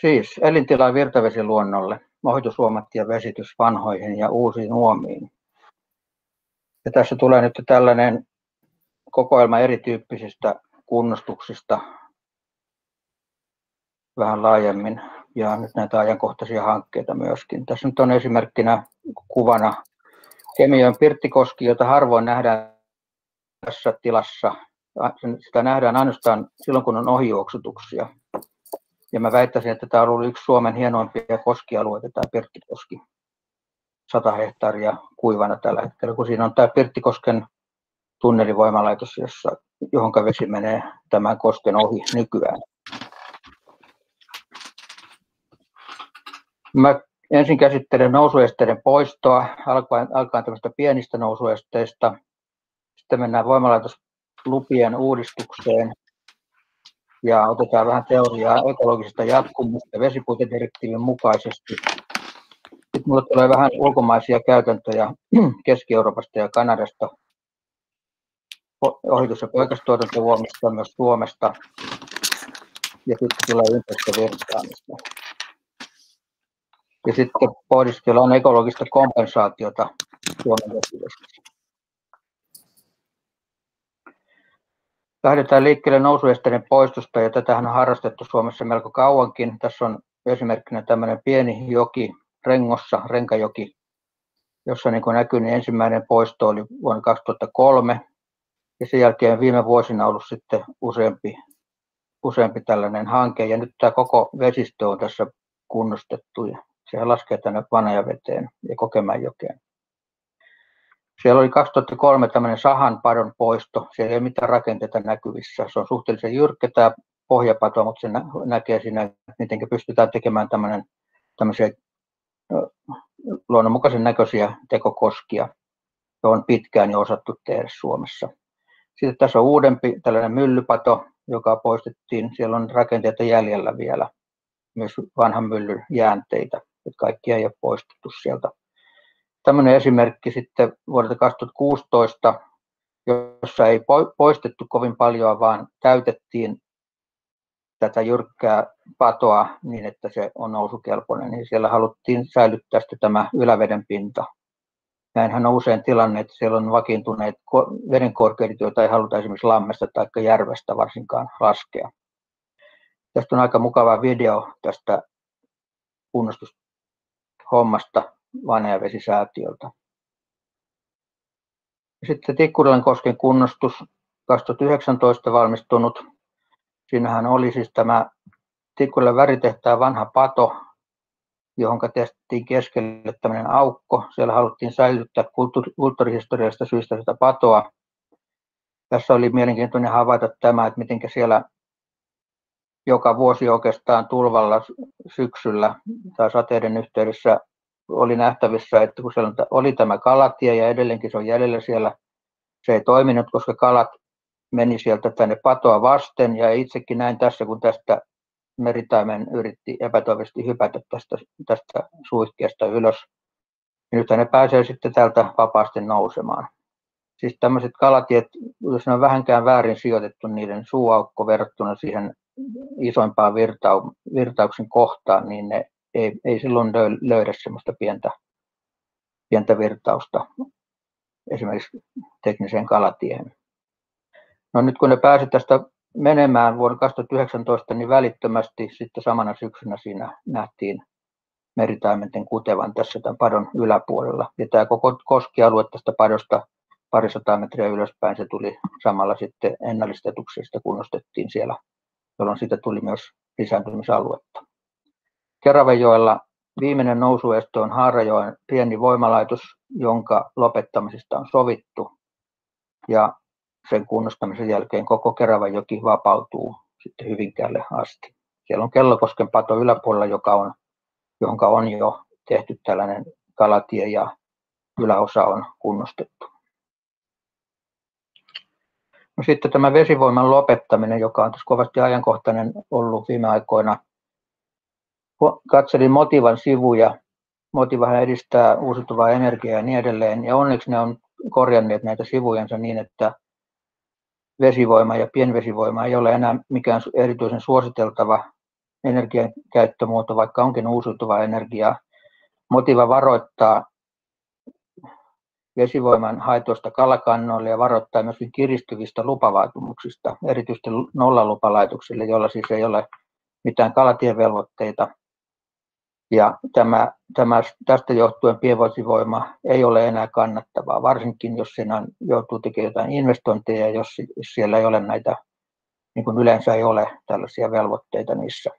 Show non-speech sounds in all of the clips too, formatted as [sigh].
Siis elintila virtavesiluonnolle, ohitusuomat ja vesitys vanhoihin ja uusiin uomiin. Ja tässä tulee nyt tällainen kokoelma erityyppisistä kunnostuksista vähän laajemmin ja nyt näitä ajankohtaisia hankkeita myöskin. Tässä nyt on esimerkkinä kuvana Kemiön Pirttikoski, jota harvoin nähdään tässä tilassa. Sitä nähdään ainoastaan silloin, kun on ohijuoksutuksia. Ja mä väittäisin, että tämä on ollut yksi Suomen hienoimpia koskialueita, tämä Pirttikoski. 100 hehtaaria kuivana tällä hetkellä, kun siinä on tämä Pirttikosken tunnelivoimalaitos, jossa, johon vesi menee tämän kosken ohi nykyään. Mä ensin käsittelen nousuesteiden poistoa, alkaen, alkaen tämmöistä pienistä nousuesteistä. Sitten mennään voimalaitoslupien uudistukseen ja otetaan vähän teoriaa ekologisesta jatkumusta vesipuitedirektiivin mukaisesti. Sitten minulle tulee vähän ulkomaisia käytäntöjä [clears throat] Keski-Euroopasta ja Kanadasta, ohitus- ja poikastuotantovuomista myös Suomesta ja sitten tulee ympäristövirtaamista. Ja sitten pohdiskellaan ekologista kompensaatiota Suomen vesivesissä. Lähdetään liikkeelle nousuesteiden poistosta ja tätähän on harrastettu Suomessa melko kauankin. Tässä on esimerkkinä tämmöinen pieni joki Rengossa, Renkajoki, jossa niin kuin näkyy, niin ensimmäinen poisto oli vuonna 2003 ja sen jälkeen viime vuosina ollut sitten useampi, useampi tällainen hanke ja nyt tämä koko vesistö on tässä kunnostettu ja se laskee tänne Vanajaveteen ja Kokemäenjokeen. Siellä oli 2003 tämmöinen sahan padon poisto. Siellä ei ole mitään rakenteita näkyvissä. Se on suhteellisen jyrkkä tämä pohjapato, mutta se näkee siinä, miten pystytään tekemään tämmöinen, tämmöisiä luonnonmukaisen näköisiä tekokoskia. Se on pitkään jo osattu tehdä Suomessa. Sitten tässä on uudempi tällainen myllypato, joka poistettiin. Siellä on rakenteita jäljellä vielä, myös vanhan myllyn jäänteitä, että kaikkia ei ole poistettu sieltä tämmöinen esimerkki sitten vuodelta 2016, jossa ei poistettu kovin paljon, vaan käytettiin tätä jyrkkää patoa niin, että se on nousukelpoinen, niin siellä haluttiin säilyttää sitten tämä yläveden pinta. Näinhän on usein tilanne, että siellä on vakiintuneet veden korkeudet, joita ei haluta esimerkiksi lammesta tai järvestä varsinkaan laskea. Tästä on aika mukava video tästä kunnostushommasta Vanajavesisäätiöltä. Sitten Tikkurilankosken kunnostus 2019 valmistunut. Siinähän oli siis tämä Tikkurilan väritehtaan vanha pato, johon tehtiin keskelle tämmöinen aukko. Siellä haluttiin säilyttää kulttuurihistoriallisista syistä sitä patoa. Tässä oli mielenkiintoinen havaita tämä, että miten siellä joka vuosi oikeastaan tulvalla syksyllä tai sateiden yhteydessä oli nähtävissä, että kun siellä oli tämä kalatie ja edelleenkin se on jäljellä siellä, se ei toiminut, koska kalat meni sieltä tänne patoa vasten ja itsekin näin tässä, kun tästä meritaimen yritti epätoivoisesti hypätä tästä, tästä suihkeesta ylös. Ja nyt ne pääsee sitten täältä vapaasti nousemaan. Siis tämmöiset kalatiet, jos ne on vähänkään väärin sijoitettu niiden suuaukko verrattuna siihen isoimpaan virtau, virtauksen kohtaan, niin ne ei, ei silloin löydä semmoista pientä, pientä virtausta esimerkiksi tekniseen kalatiehen. No nyt kun ne pääsi tästä menemään vuonna 2019, niin välittömästi sitten samana syksynä siinä nähtiin meritaimenten kutevan tässä tämän padon yläpuolella. Ja tämä koko koskialue tästä padosta parisataa metriä ylöspäin, se tuli samalla sitten sitä kunnostettiin siellä, jolloin siitä tuli myös lisääntymisaluetta. Keravajoella viimeinen nousuesto on Haarajoen pieni voimalaitos, jonka lopettamisesta on sovittu. Ja sen kunnostamisen jälkeen koko Keravajoki vapautuu sitten Hyvinkäälle asti. Siellä on Kellokosken pato yläpuolella, joka on, jonka on jo tehty tällainen kalatie ja yläosa on kunnostettu. No sitten tämä vesivoiman lopettaminen, joka on tässä kovasti ajankohtainen ollut viime aikoina katselin Motivan sivuja. Motivahan edistää uusiutuvaa energiaa ja niin edelleen. Ja onneksi ne on korjanneet näitä sivujensa niin, että vesivoima ja pienvesivoima ei ole enää mikään erityisen suositeltava energian käyttömuoto, vaikka onkin uusiutuva energia. Motiva varoittaa vesivoiman haitoista kalakannoille ja varoittaa myöskin kiristyvistä lupavaatimuksista, erityisesti nollalupalaitoksille, joilla siis ei ole mitään kalatievelvoitteita. Ja tämä, tämä, tästä johtuen pienvesivoima ei ole enää kannattavaa, varsinkin jos siinä joutuu tekemään jotain investointeja, jos siellä ei ole näitä, niin kuin yleensä ei ole tällaisia velvoitteita niissä.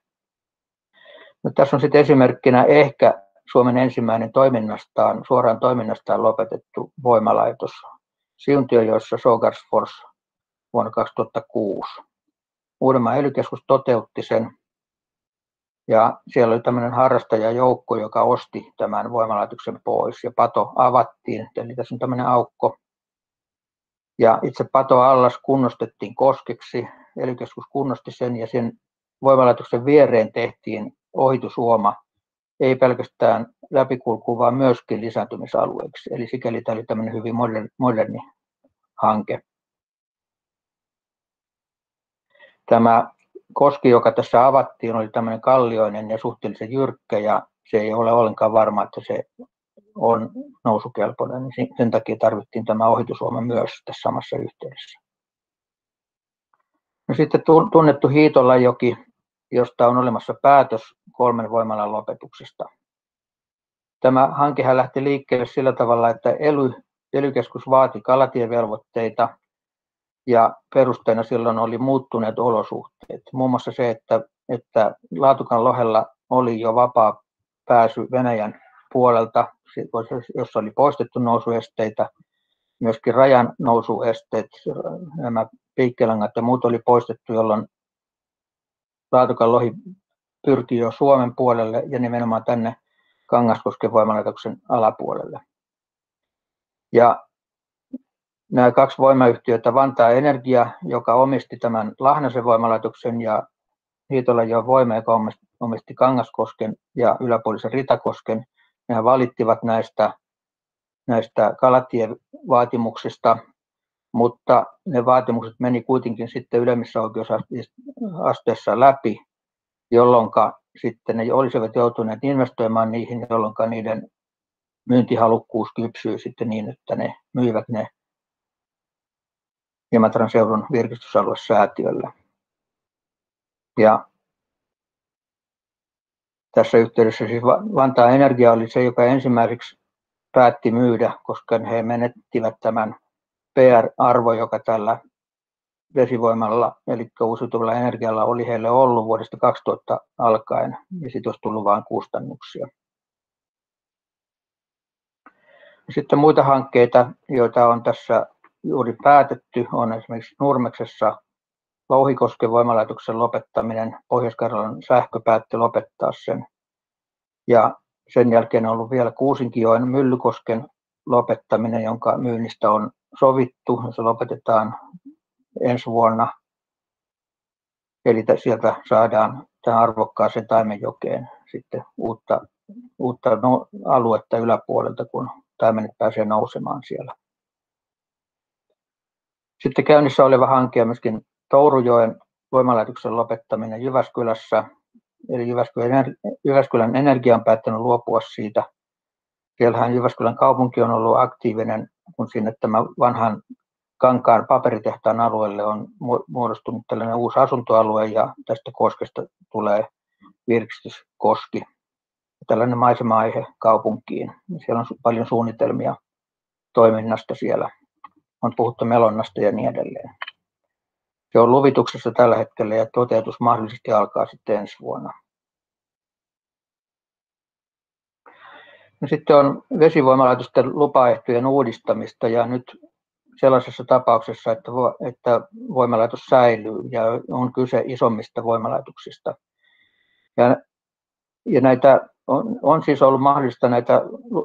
No, tässä on sitten esimerkkinä ehkä Suomen ensimmäinen toiminnastaan, suoraan toiminnastaan lopetettu voimalaitos Siuntiojoissa Sogarsfors vuonna 2006. Uudenmaan ely toteutti sen ja siellä oli tämmöinen harrastajajoukko, joka osti tämän voimalaitoksen pois ja pato avattiin, eli tässä on tämmöinen aukko. Ja itse pato allas kunnostettiin koskeksi, ely kunnosti sen ja sen voimalaitoksen viereen tehtiin ohitusuoma, ei pelkästään läpikulku, vaan myöskin lisääntymisalueeksi. Eli sikäli tämä oli tämmöinen hyvin moderni, moderni hanke. Tämä koski, joka tässä avattiin, oli tämmöinen kallioinen ja suhteellisen jyrkkä ja se ei ole ollenkaan varma, että se on nousukelpoinen. Niin sen takia tarvittiin tämä ohitusuoma myös tässä samassa yhteydessä. No sitten tunnettu Hiitolajoki, josta on olemassa päätös kolmen voimalan lopetuksesta. Tämä hankehän lähti liikkeelle sillä tavalla, että ely, ely vaati kalatievelvoitteita ja perusteena silloin oli muuttuneet olosuhteet. Muun muassa se, että, että Laatukan lohella oli jo vapaa pääsy Venäjän puolelta, jossa oli poistettu nousuesteitä, myöskin rajan nousuesteet, nämä piikkelangat ja muut oli poistettu, jolloin Laatukan lohi pyrki jo Suomen puolelle ja nimenomaan tänne Kangaskosken voimalaitoksen alapuolelle. Ja nämä kaksi voimayhtiötä, Vantaa Energia, joka omisti tämän Lahnasen voimalaitoksen ja Hiitolajoen voima, joka omisti Kangaskosken ja yläpuolisen Ritakosken, nehän valittivat näistä, näistä kalatievaatimuksista, mutta ne vaatimukset meni kuitenkin sitten ylemmissä oikeusasteessa läpi, jolloin sitten ne olisivat joutuneet investoimaan niihin, jolloin niiden myyntihalukkuus kypsyy sitten niin, että ne myivät ne Imatran seudun virkistysaluesäätiöllä. Ja tässä yhteydessä siis Vantaa Energia oli se, joka ensimmäiseksi päätti myydä, koska he menettivät tämän PR-arvo, joka tällä vesivoimalla, eli uusiutuvalla energialla oli heille ollut vuodesta 2000 alkaen, ja sitten olisi tullut vain kustannuksia. Sitten muita hankkeita, joita on tässä juuri päätetty, on esimerkiksi Nurmeksessa Louhikosken voimalaitoksen lopettaminen. Pohjois-Karjalan sähkö päätti lopettaa sen. Ja sen jälkeen on ollut vielä Kuusinkijoen Myllykosken lopettaminen, jonka myynnistä on sovittu. Se lopetetaan ensi vuonna. Eli sieltä saadaan tähän arvokkaaseen Taimenjokeen sitten uutta, uutta aluetta yläpuolelta, kun taimenet pääsee nousemaan siellä. Sitten käynnissä oleva hanke on myöskin Tourujoen voimalaitoksen lopettaminen Jyväskylässä. Eli Jyväskylän, Jyväskylän Energia on päättänyt luopua siitä. Siellähän Jyväskylän kaupunki on ollut aktiivinen, kun sinne tämä vanhan Kankaan paperitehtaan alueelle on muodostunut tällainen uusi asuntoalue ja tästä koskesta tulee virkistyskoski. Tällainen maisema-aihe kaupunkiin. Siellä on paljon suunnitelmia toiminnasta siellä on puhuttu melonnasta ja niin edelleen. Se on luvituksessa tällä hetkellä ja toteutus mahdollisesti alkaa sitten ensi vuonna. No sitten on vesivoimalaitosten lupaehtojen uudistamista ja nyt sellaisessa tapauksessa, että, että voimalaitos säilyy ja on kyse isommista voimalaitoksista. Ja, ja näitä on, on siis ollut mahdollista näitä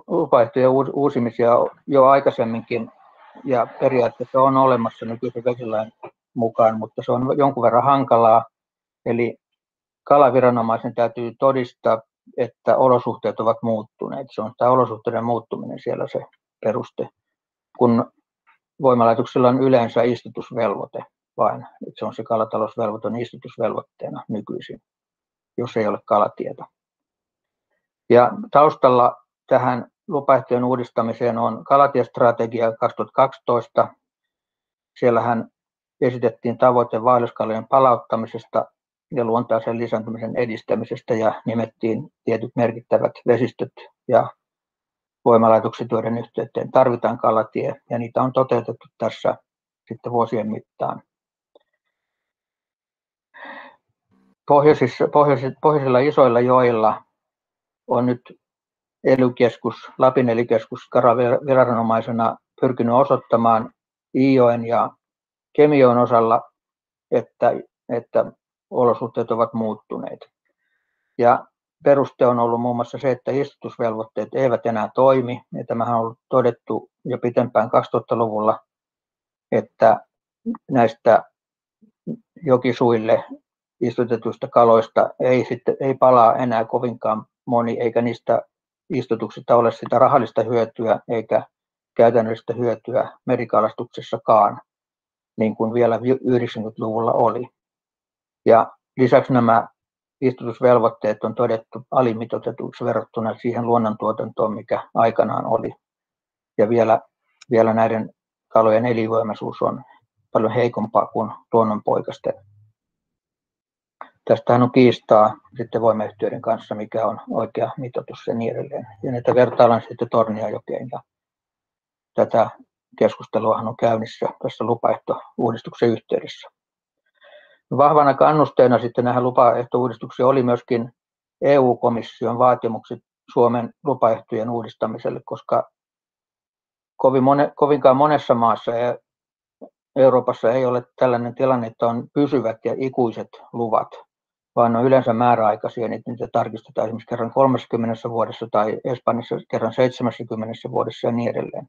lupaehtojen uusimisia jo aikaisemminkin ja periaatteessa on olemassa nykyisen vesilain mukaan, mutta se on jonkun verran hankalaa. Eli kalaviranomaisen täytyy todistaa, että olosuhteet ovat muuttuneet. Se on tämä olosuhteiden muuttuminen siellä se peruste, kun voimalaitoksella on yleensä istutusvelvoite vain. Se on se kalatalousvelvoite on istutusvelvoitteena nykyisin. jos ei ole kalatietä. Ja taustalla tähän lupaehtojen uudistamiseen on kalatiestrategia 2012. Siellähän esitettiin tavoite vaelluskalojen palauttamisesta ja luontaisen lisääntymisen edistämisestä ja nimettiin tietyt merkittävät vesistöt ja voimalaitokset, joiden yhteyteen tarvitaan kalatie, ja niitä on toteutettu tässä sitten vuosien mittaan. Pohjoisilla isoilla joilla on nyt elykeskus, Lapin elykeskus viranomaisena pyrkinyt osoittamaan Iijoen ja Kemijoen osalla, että, että olosuhteet ovat muuttuneet. Ja peruste on ollut muun muassa se, että istutusvelvoitteet eivät enää toimi. Ja tämähän on ollut todettu jo pitempään 2000-luvulla, että näistä jokisuille istutetuista kaloista ei, sitten, ei palaa enää kovinkaan moni, eikä niistä istutuksista ole sitä rahallista hyötyä eikä käytännöllistä hyötyä merikalastuksessakaan, niin kuin vielä 90-luvulla oli. Ja lisäksi nämä istutusvelvoitteet on todettu alimitotetuiksi verrattuna siihen luonnontuotantoon, mikä aikanaan oli. Ja vielä, vielä näiden kalojen elinvoimaisuus on paljon heikompaa kuin luonnonpoikasten. Tästähän on kiistaa sitten voimayhtiöiden kanssa, mikä on oikea mitoitus ja niin edelleen. Ja näitä vertaillaan sitten Torniajokeen. Ja tätä keskustelua on käynnissä tässä lupaehto-uudistuksen yhteydessä. Vahvana kannusteena sitten näihin lupaehtouudistuksiin oli myöskin EU-komission vaatimukset Suomen lupaehtojen uudistamiselle, koska kovin mone, kovinkaan monessa maassa ja Euroopassa ei ole tällainen tilanne, että on pysyvät ja ikuiset luvat, vaan on yleensä määräaikaisia, niin niitä tarkistetaan esimerkiksi kerran 30 vuodessa tai Espanjassa kerran 70 vuodessa ja niin edelleen.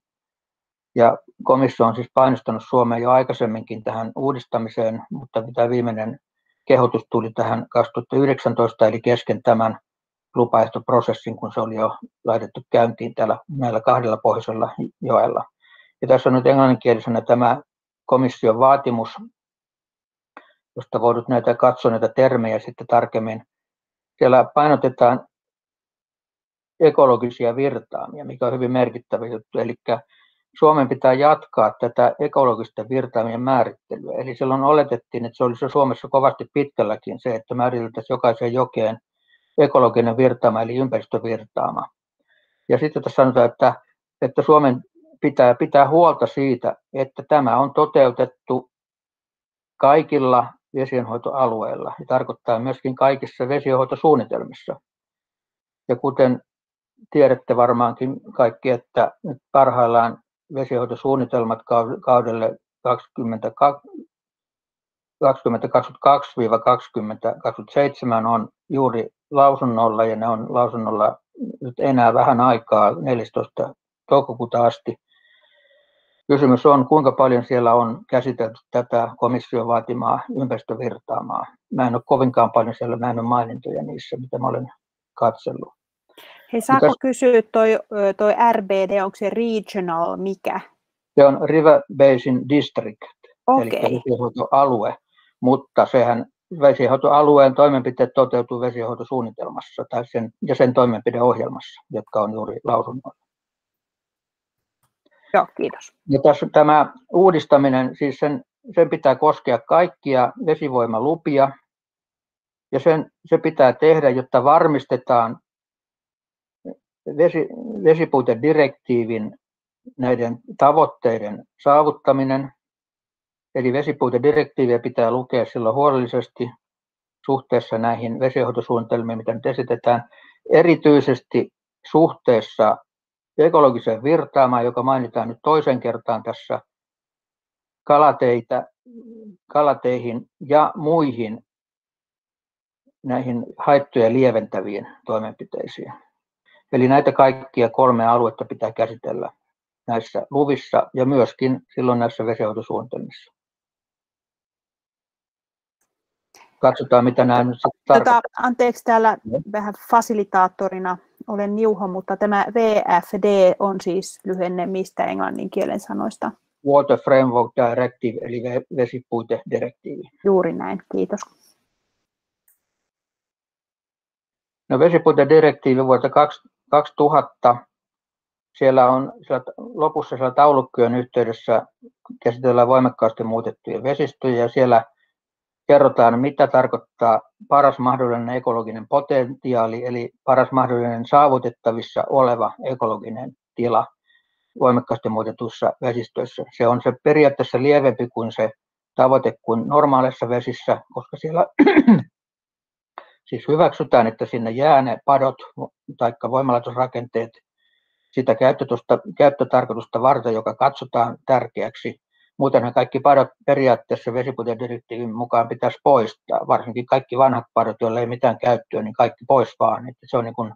Ja komissio on siis painostanut Suomea jo aikaisemminkin tähän uudistamiseen, mutta tämä viimeinen kehotus tuli tähän 2019, eli kesken tämän lupaehtoprosessin, kun se oli jo laitettu käyntiin täällä näillä kahdella pohjoisella joella. Ja tässä on nyt englanninkielisenä tämä komission vaatimus, josta voidut näitä katsoa näitä termejä sitten tarkemmin. Siellä painotetaan ekologisia virtaamia, mikä on hyvin merkittävä juttu. Eli Suomen pitää jatkaa tätä ekologista virtaamien määrittelyä. Eli silloin oletettiin, että se olisi Suomessa kovasti pitkälläkin se, että määriteltäisiin jokaiseen jokeen ekologinen virtaama eli ympäristövirtaama. Ja sitten tässä sanotaan, että, että Suomen pitää pitää huolta siitä, että tämä on toteutettu kaikilla vesienhoitoalueilla ja tarkoittaa myöskin kaikissa vesienhoitosuunnitelmissa. Ja kuten tiedätte varmaankin kaikki, että nyt parhaillaan vesihoitosuunnitelmat kaudelle 2022-2027 on juuri lausunnolla ja ne on lausunnolla nyt enää vähän aikaa 14. toukokuuta asti. Kysymys on, kuinka paljon siellä on käsitelty tätä komission vaatimaa ympäristövirtaamaa. Mä en ole kovinkaan paljon siellä nähnyt mainintoja niissä, mitä mä olen katsellut. Hei, saako Mitäs? kysyä toi, toi RBD, onko se regional mikä? Se on River Basin District, okay. eli vesihoitoalue, mutta sehän vesihoitoalueen toimenpiteet toteutuu vesihoitosuunnitelmassa tai sen, ja sen toimenpideohjelmassa, jotka on juuri lausunnoilla. Joo, kiitos. Ja tässä tämä uudistaminen, siis sen, sen pitää koskea kaikkia vesivoimalupia, ja sen, se pitää tehdä, jotta varmistetaan vesi, vesipuitedirektiivin näiden tavoitteiden saavuttaminen. Eli vesipuitedirektiiviä pitää lukea silloin huolellisesti suhteessa näihin vesihoitosuunnitelmiin, mitä nyt esitetään, erityisesti suhteessa ekologiseen virtaamaan, joka mainitaan nyt toisen kertaan tässä kalateitä, kalateihin ja muihin näihin haittoja lieventäviin toimenpiteisiin. Eli näitä kaikkia kolme aluetta pitää käsitellä näissä luvissa ja myöskin silloin näissä vesihoitosuunnitelmissa. Katsotaan, mitä nämä nyt tota, Anteeksi, täällä vähän fasilitaattorina olen Niuho, mutta tämä VFD on siis lyhenne mistä englannin kielen sanoista? Water Framework Directive, eli vesipuitedirektiivi. Juuri näin, kiitos. No vesipuitedirektiivi vuodelta 2000, siellä on siellä lopussa siellä taulukkojen yhteydessä käsitellään voimakkaasti muutettuja vesistöjä ja siellä kerrotaan, mitä tarkoittaa paras mahdollinen ekologinen potentiaali, eli paras mahdollinen saavutettavissa oleva ekologinen tila voimakkaasti muutetuissa vesistöissä. Se on se periaatteessa lievempi kuin se tavoite kuin normaalissa vesissä, koska siellä [clears throat] siis hyväksytään, että sinne jää ne padot tai voimalaitosrakenteet sitä käyttötarkoitusta varten, joka katsotaan tärkeäksi. Muutenhan kaikki padot periaatteessa vesipuitedirektiivin mukaan pitäisi poistaa, varsinkin kaikki vanhat padot, joilla ei mitään käyttöä, niin kaikki pois vaan. Että se on niin kuin,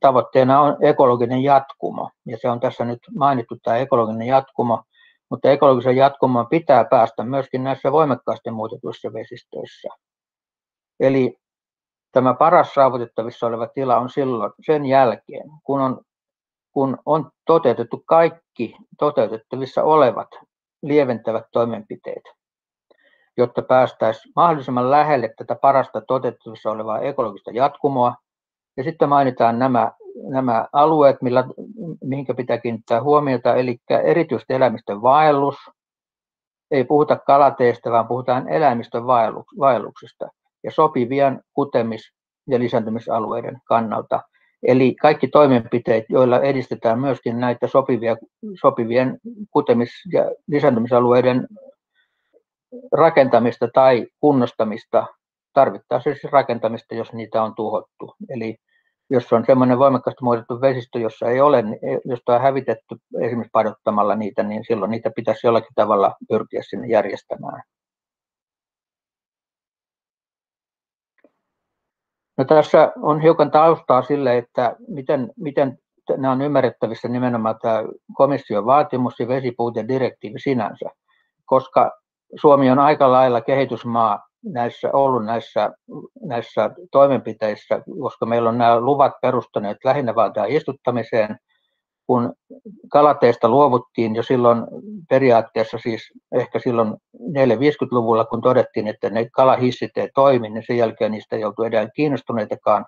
tavoitteena on ekologinen jatkumo, ja se on tässä nyt mainittu tämä ekologinen jatkumo, mutta ekologisen jatkumon pitää päästä myöskin näissä voimakkaasti muutetuissa vesistöissä. Eli tämä paras saavutettavissa oleva tila on silloin sen jälkeen, kun on, kun on toteutettu kaikki toteutettavissa olevat lieventävät toimenpiteet, jotta päästäisiin mahdollisimman lähelle tätä parasta toteutettavissa olevaa ekologista jatkumoa. Ja sitten mainitaan nämä, nämä alueet, millä, mihinkä pitää kiinnittää huomiota, eli erityisesti eläimistön vaellus. Ei puhuta kalateista, vaan puhutaan eläimistön vaelluksesta ja sopivien kutemis- ja lisääntymisalueiden kannalta. Eli kaikki toimenpiteet, joilla edistetään myöskin näitä sopivia, sopivien kutemis- ja lisääntymisalueiden rakentamista tai kunnostamista, tarvittaisiin siis rakentamista, jos niitä on tuhottu. Eli jos on semmoinen voimakkaasti muodottu vesistö, jossa ei ole, josta on hävitetty esimerkiksi padottamalla niitä, niin silloin niitä pitäisi jollakin tavalla pyrkiä sinne järjestämään. No tässä on hiukan taustaa sille, että miten, miten nämä on ymmärrettävissä nimenomaan tämä komission vaatimus ja vesipuitedirektiivi sinänsä, koska Suomi on aika lailla kehitysmaa näissä, ollut näissä, näissä toimenpiteissä, koska meillä on nämä luvat perustuneet lähinnä vain tähän istuttamiseen, kun kalateista luovuttiin jo silloin periaatteessa siis ehkä silloin 450-luvulla, kun todettiin, että ne kalahissit ei toimi, niin sen jälkeen niistä ei oltu edelleen kiinnostuneitakaan,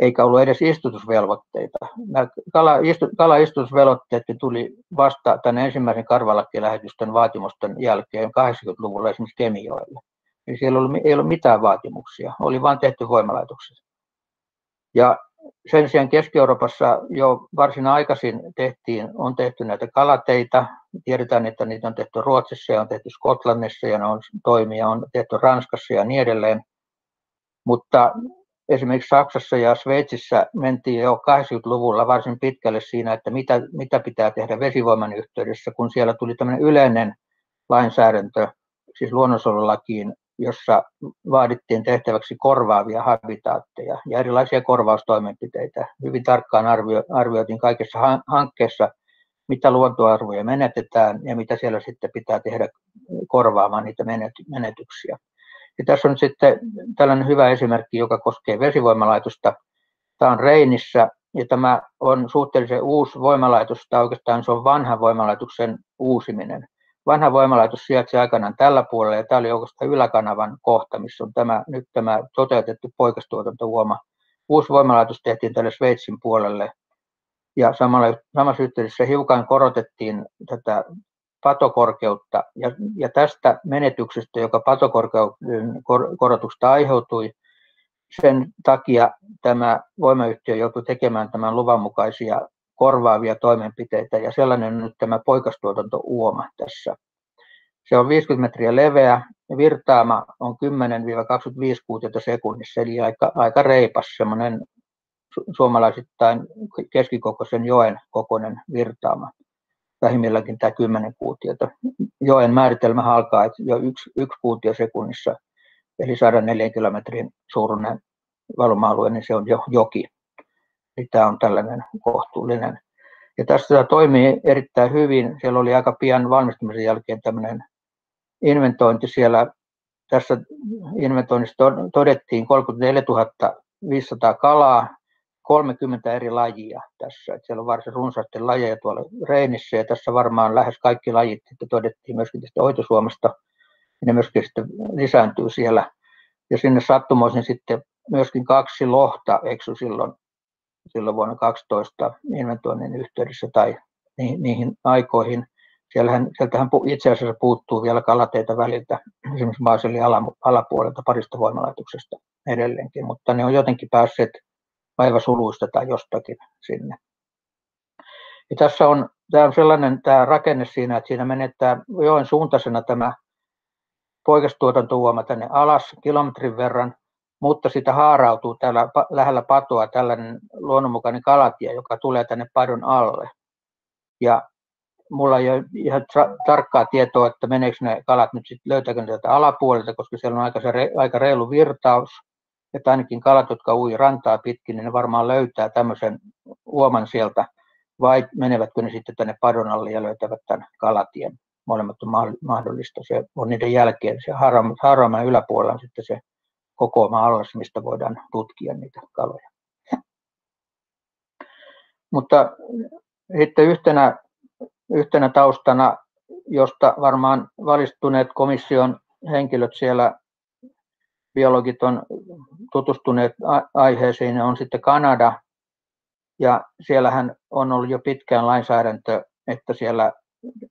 eikä ollut edes istutusvelvoitteita. Nämä kala, istu, kalaistutusvelvoitteet tuli vasta tämän ensimmäisen karvalakkilähetysten vaatimusten jälkeen 80-luvulla esimerkiksi Kemijoelle. Eli siellä ei ollut mitään vaatimuksia, oli vain tehty voimalaitokset. Ja sen sijaan Keski-Euroopassa jo varsin aikaisin tehtiin, on tehty näitä kalateita. Tiedetään, että niitä on tehty Ruotsissa ja on tehty Skotlannissa ja ne on toimia on tehty Ranskassa ja niin edelleen. Mutta esimerkiksi Saksassa ja Sveitsissä mentiin jo 80-luvulla varsin pitkälle siinä, että mitä, mitä pitää tehdä vesivoiman yhteydessä, kun siellä tuli tämmöinen yleinen lainsäädäntö, siis luonnonsuojelulakiin jossa vaadittiin tehtäväksi korvaavia habitaatteja ja erilaisia korvaustoimenpiteitä. Hyvin tarkkaan arvio, arvioitiin kaikessa hankkeessa, mitä luontoarvoja menetetään ja mitä siellä sitten pitää tehdä korvaamaan niitä menetyksiä. Ja tässä on sitten tällainen hyvä esimerkki, joka koskee vesivoimalaitosta. Tämä on Reinissä ja tämä on suhteellisen uusi voimalaitos, tai oikeastaan se on vanhan voimalaitoksen uusiminen vanha voimalaitos sijaitsi aikanaan tällä puolella ja tämä oli oikeastaan yläkanavan kohta, missä on tämä, nyt tämä toteutettu poikastuotantouoma. Uusi voimalaitos tehtiin tälle Sveitsin puolelle ja samalla, samassa yhteydessä hiukan korotettiin tätä patokorkeutta ja, ja tästä menetyksestä, joka patokorkeuden korotusta aiheutui, sen takia tämä voimayhtiö joutui tekemään tämän luvan mukaisia korvaavia toimenpiteitä ja sellainen on nyt tämä poikastuotanto-uoma tässä. Se on 50 metriä leveä virtaama on 10-25 kuutiota sekunnissa, eli aika, aika reipas, semmoinen suomalaisittain keskikokoisen joen kokoinen virtaama. Vähimmilläänkin tämä 10 kuutiota. Joen määritelmä alkaa että jo yksi, yksi kuutio sekunnissa, eli 104 kilometrin suuruinen valuma-alue, niin se on jo joki niin tämä on tällainen kohtuullinen. Ja tässä toimii erittäin hyvin. Siellä oli aika pian valmistumisen jälkeen tämmöinen inventointi siellä. Tässä inventoinnissa todettiin 34 500 kalaa, 30 eri lajia tässä. Että siellä on varsin runsaasti lajeja tuolla Reinissä ja tässä varmaan lähes kaikki lajit että todettiin myöskin tästä Oitosuomasta. Ja ne myöskin sitten lisääntyy siellä. Ja sinne sattumoisin sitten myöskin kaksi lohta eksy silloin, silloin vuonna 12 inventoinnin yhteydessä tai niihin aikoihin. Siellähän, sieltähän itse asiassa puuttuu vielä kalateita väliltä, esimerkiksi Baselin alapuolelta parista voimalaitoksesta edelleenkin, mutta ne on jotenkin päässeet vaivasuluista tai jostakin sinne. Ja tässä on, tämä on sellainen tämä rakenne siinä, että siinä menettää joen suuntaisena tämä poikastuotantouoma tänne alas kilometrin verran, mutta sitä haarautuu täällä lähellä patoa tällainen luonnonmukainen kalatie, joka tulee tänne padon alle. Ja mulla ei ole ihan tra- tarkkaa tietoa, että meneekö ne kalat nyt sitten, löytääkö ne tätä alapuolelta, koska siellä on aika, se re, aika reilu virtaus. Että ainakin kalat, jotka ui rantaa pitkin, niin ne varmaan löytää tämmöisen uoman sieltä, vai menevätkö ne sitten tänne padon alle ja löytävät tämän kalatien. Molemmat on mahdollista. Se on niiden jälkeen, se haraaman yläpuolella on sitten se kokoama allas, mistä voidaan tutkia niitä kaloja. Mutta sitten yhtenä yhtenä taustana, josta varmaan valistuneet komission henkilöt siellä, biologit on tutustuneet aiheeseen, on sitten Kanada. Ja siellähän on ollut jo pitkään lainsäädäntö, että siellä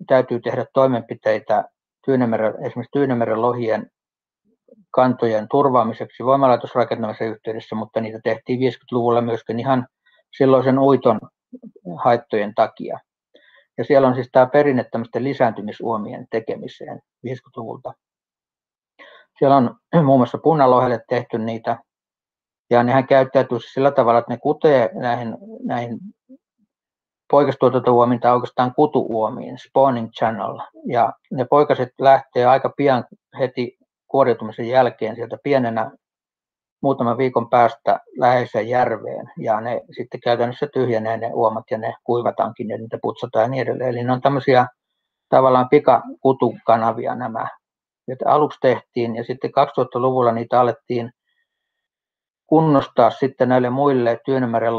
täytyy tehdä toimenpiteitä Tyynemeren, esimerkiksi Tyynemeren lohien kantojen turvaamiseksi voimalaitosrakentamisen yhteydessä, mutta niitä tehtiin 50-luvulla myöskin ihan silloisen uiton haittojen takia. Ja siellä on siis tämä perinne tämmöisten lisääntymisuomien tekemiseen 50-luvulta. Siellä on [clears throat] muun muassa punalohelle tehty niitä, ja nehän käyttäytyy siis sillä tavalla, että ne kutee näihin, näihin poikastuotantouomiin tai oikeastaan kutuuomiin, spawning channel. Ja ne poikaset lähtee aika pian heti kuoriutumisen jälkeen sieltä pienenä muutaman viikon päästä läheiseen järveen ja ne sitten käytännössä tyhjenee ne uomat ja ne kuivataankin ja niitä putsataan ja niin edelleen. Eli ne on tämmöisiä tavallaan pikakutukanavia nämä, joita aluksi tehtiin ja sitten 2000-luvulla niitä alettiin kunnostaa sitten näille muille Tyynemeren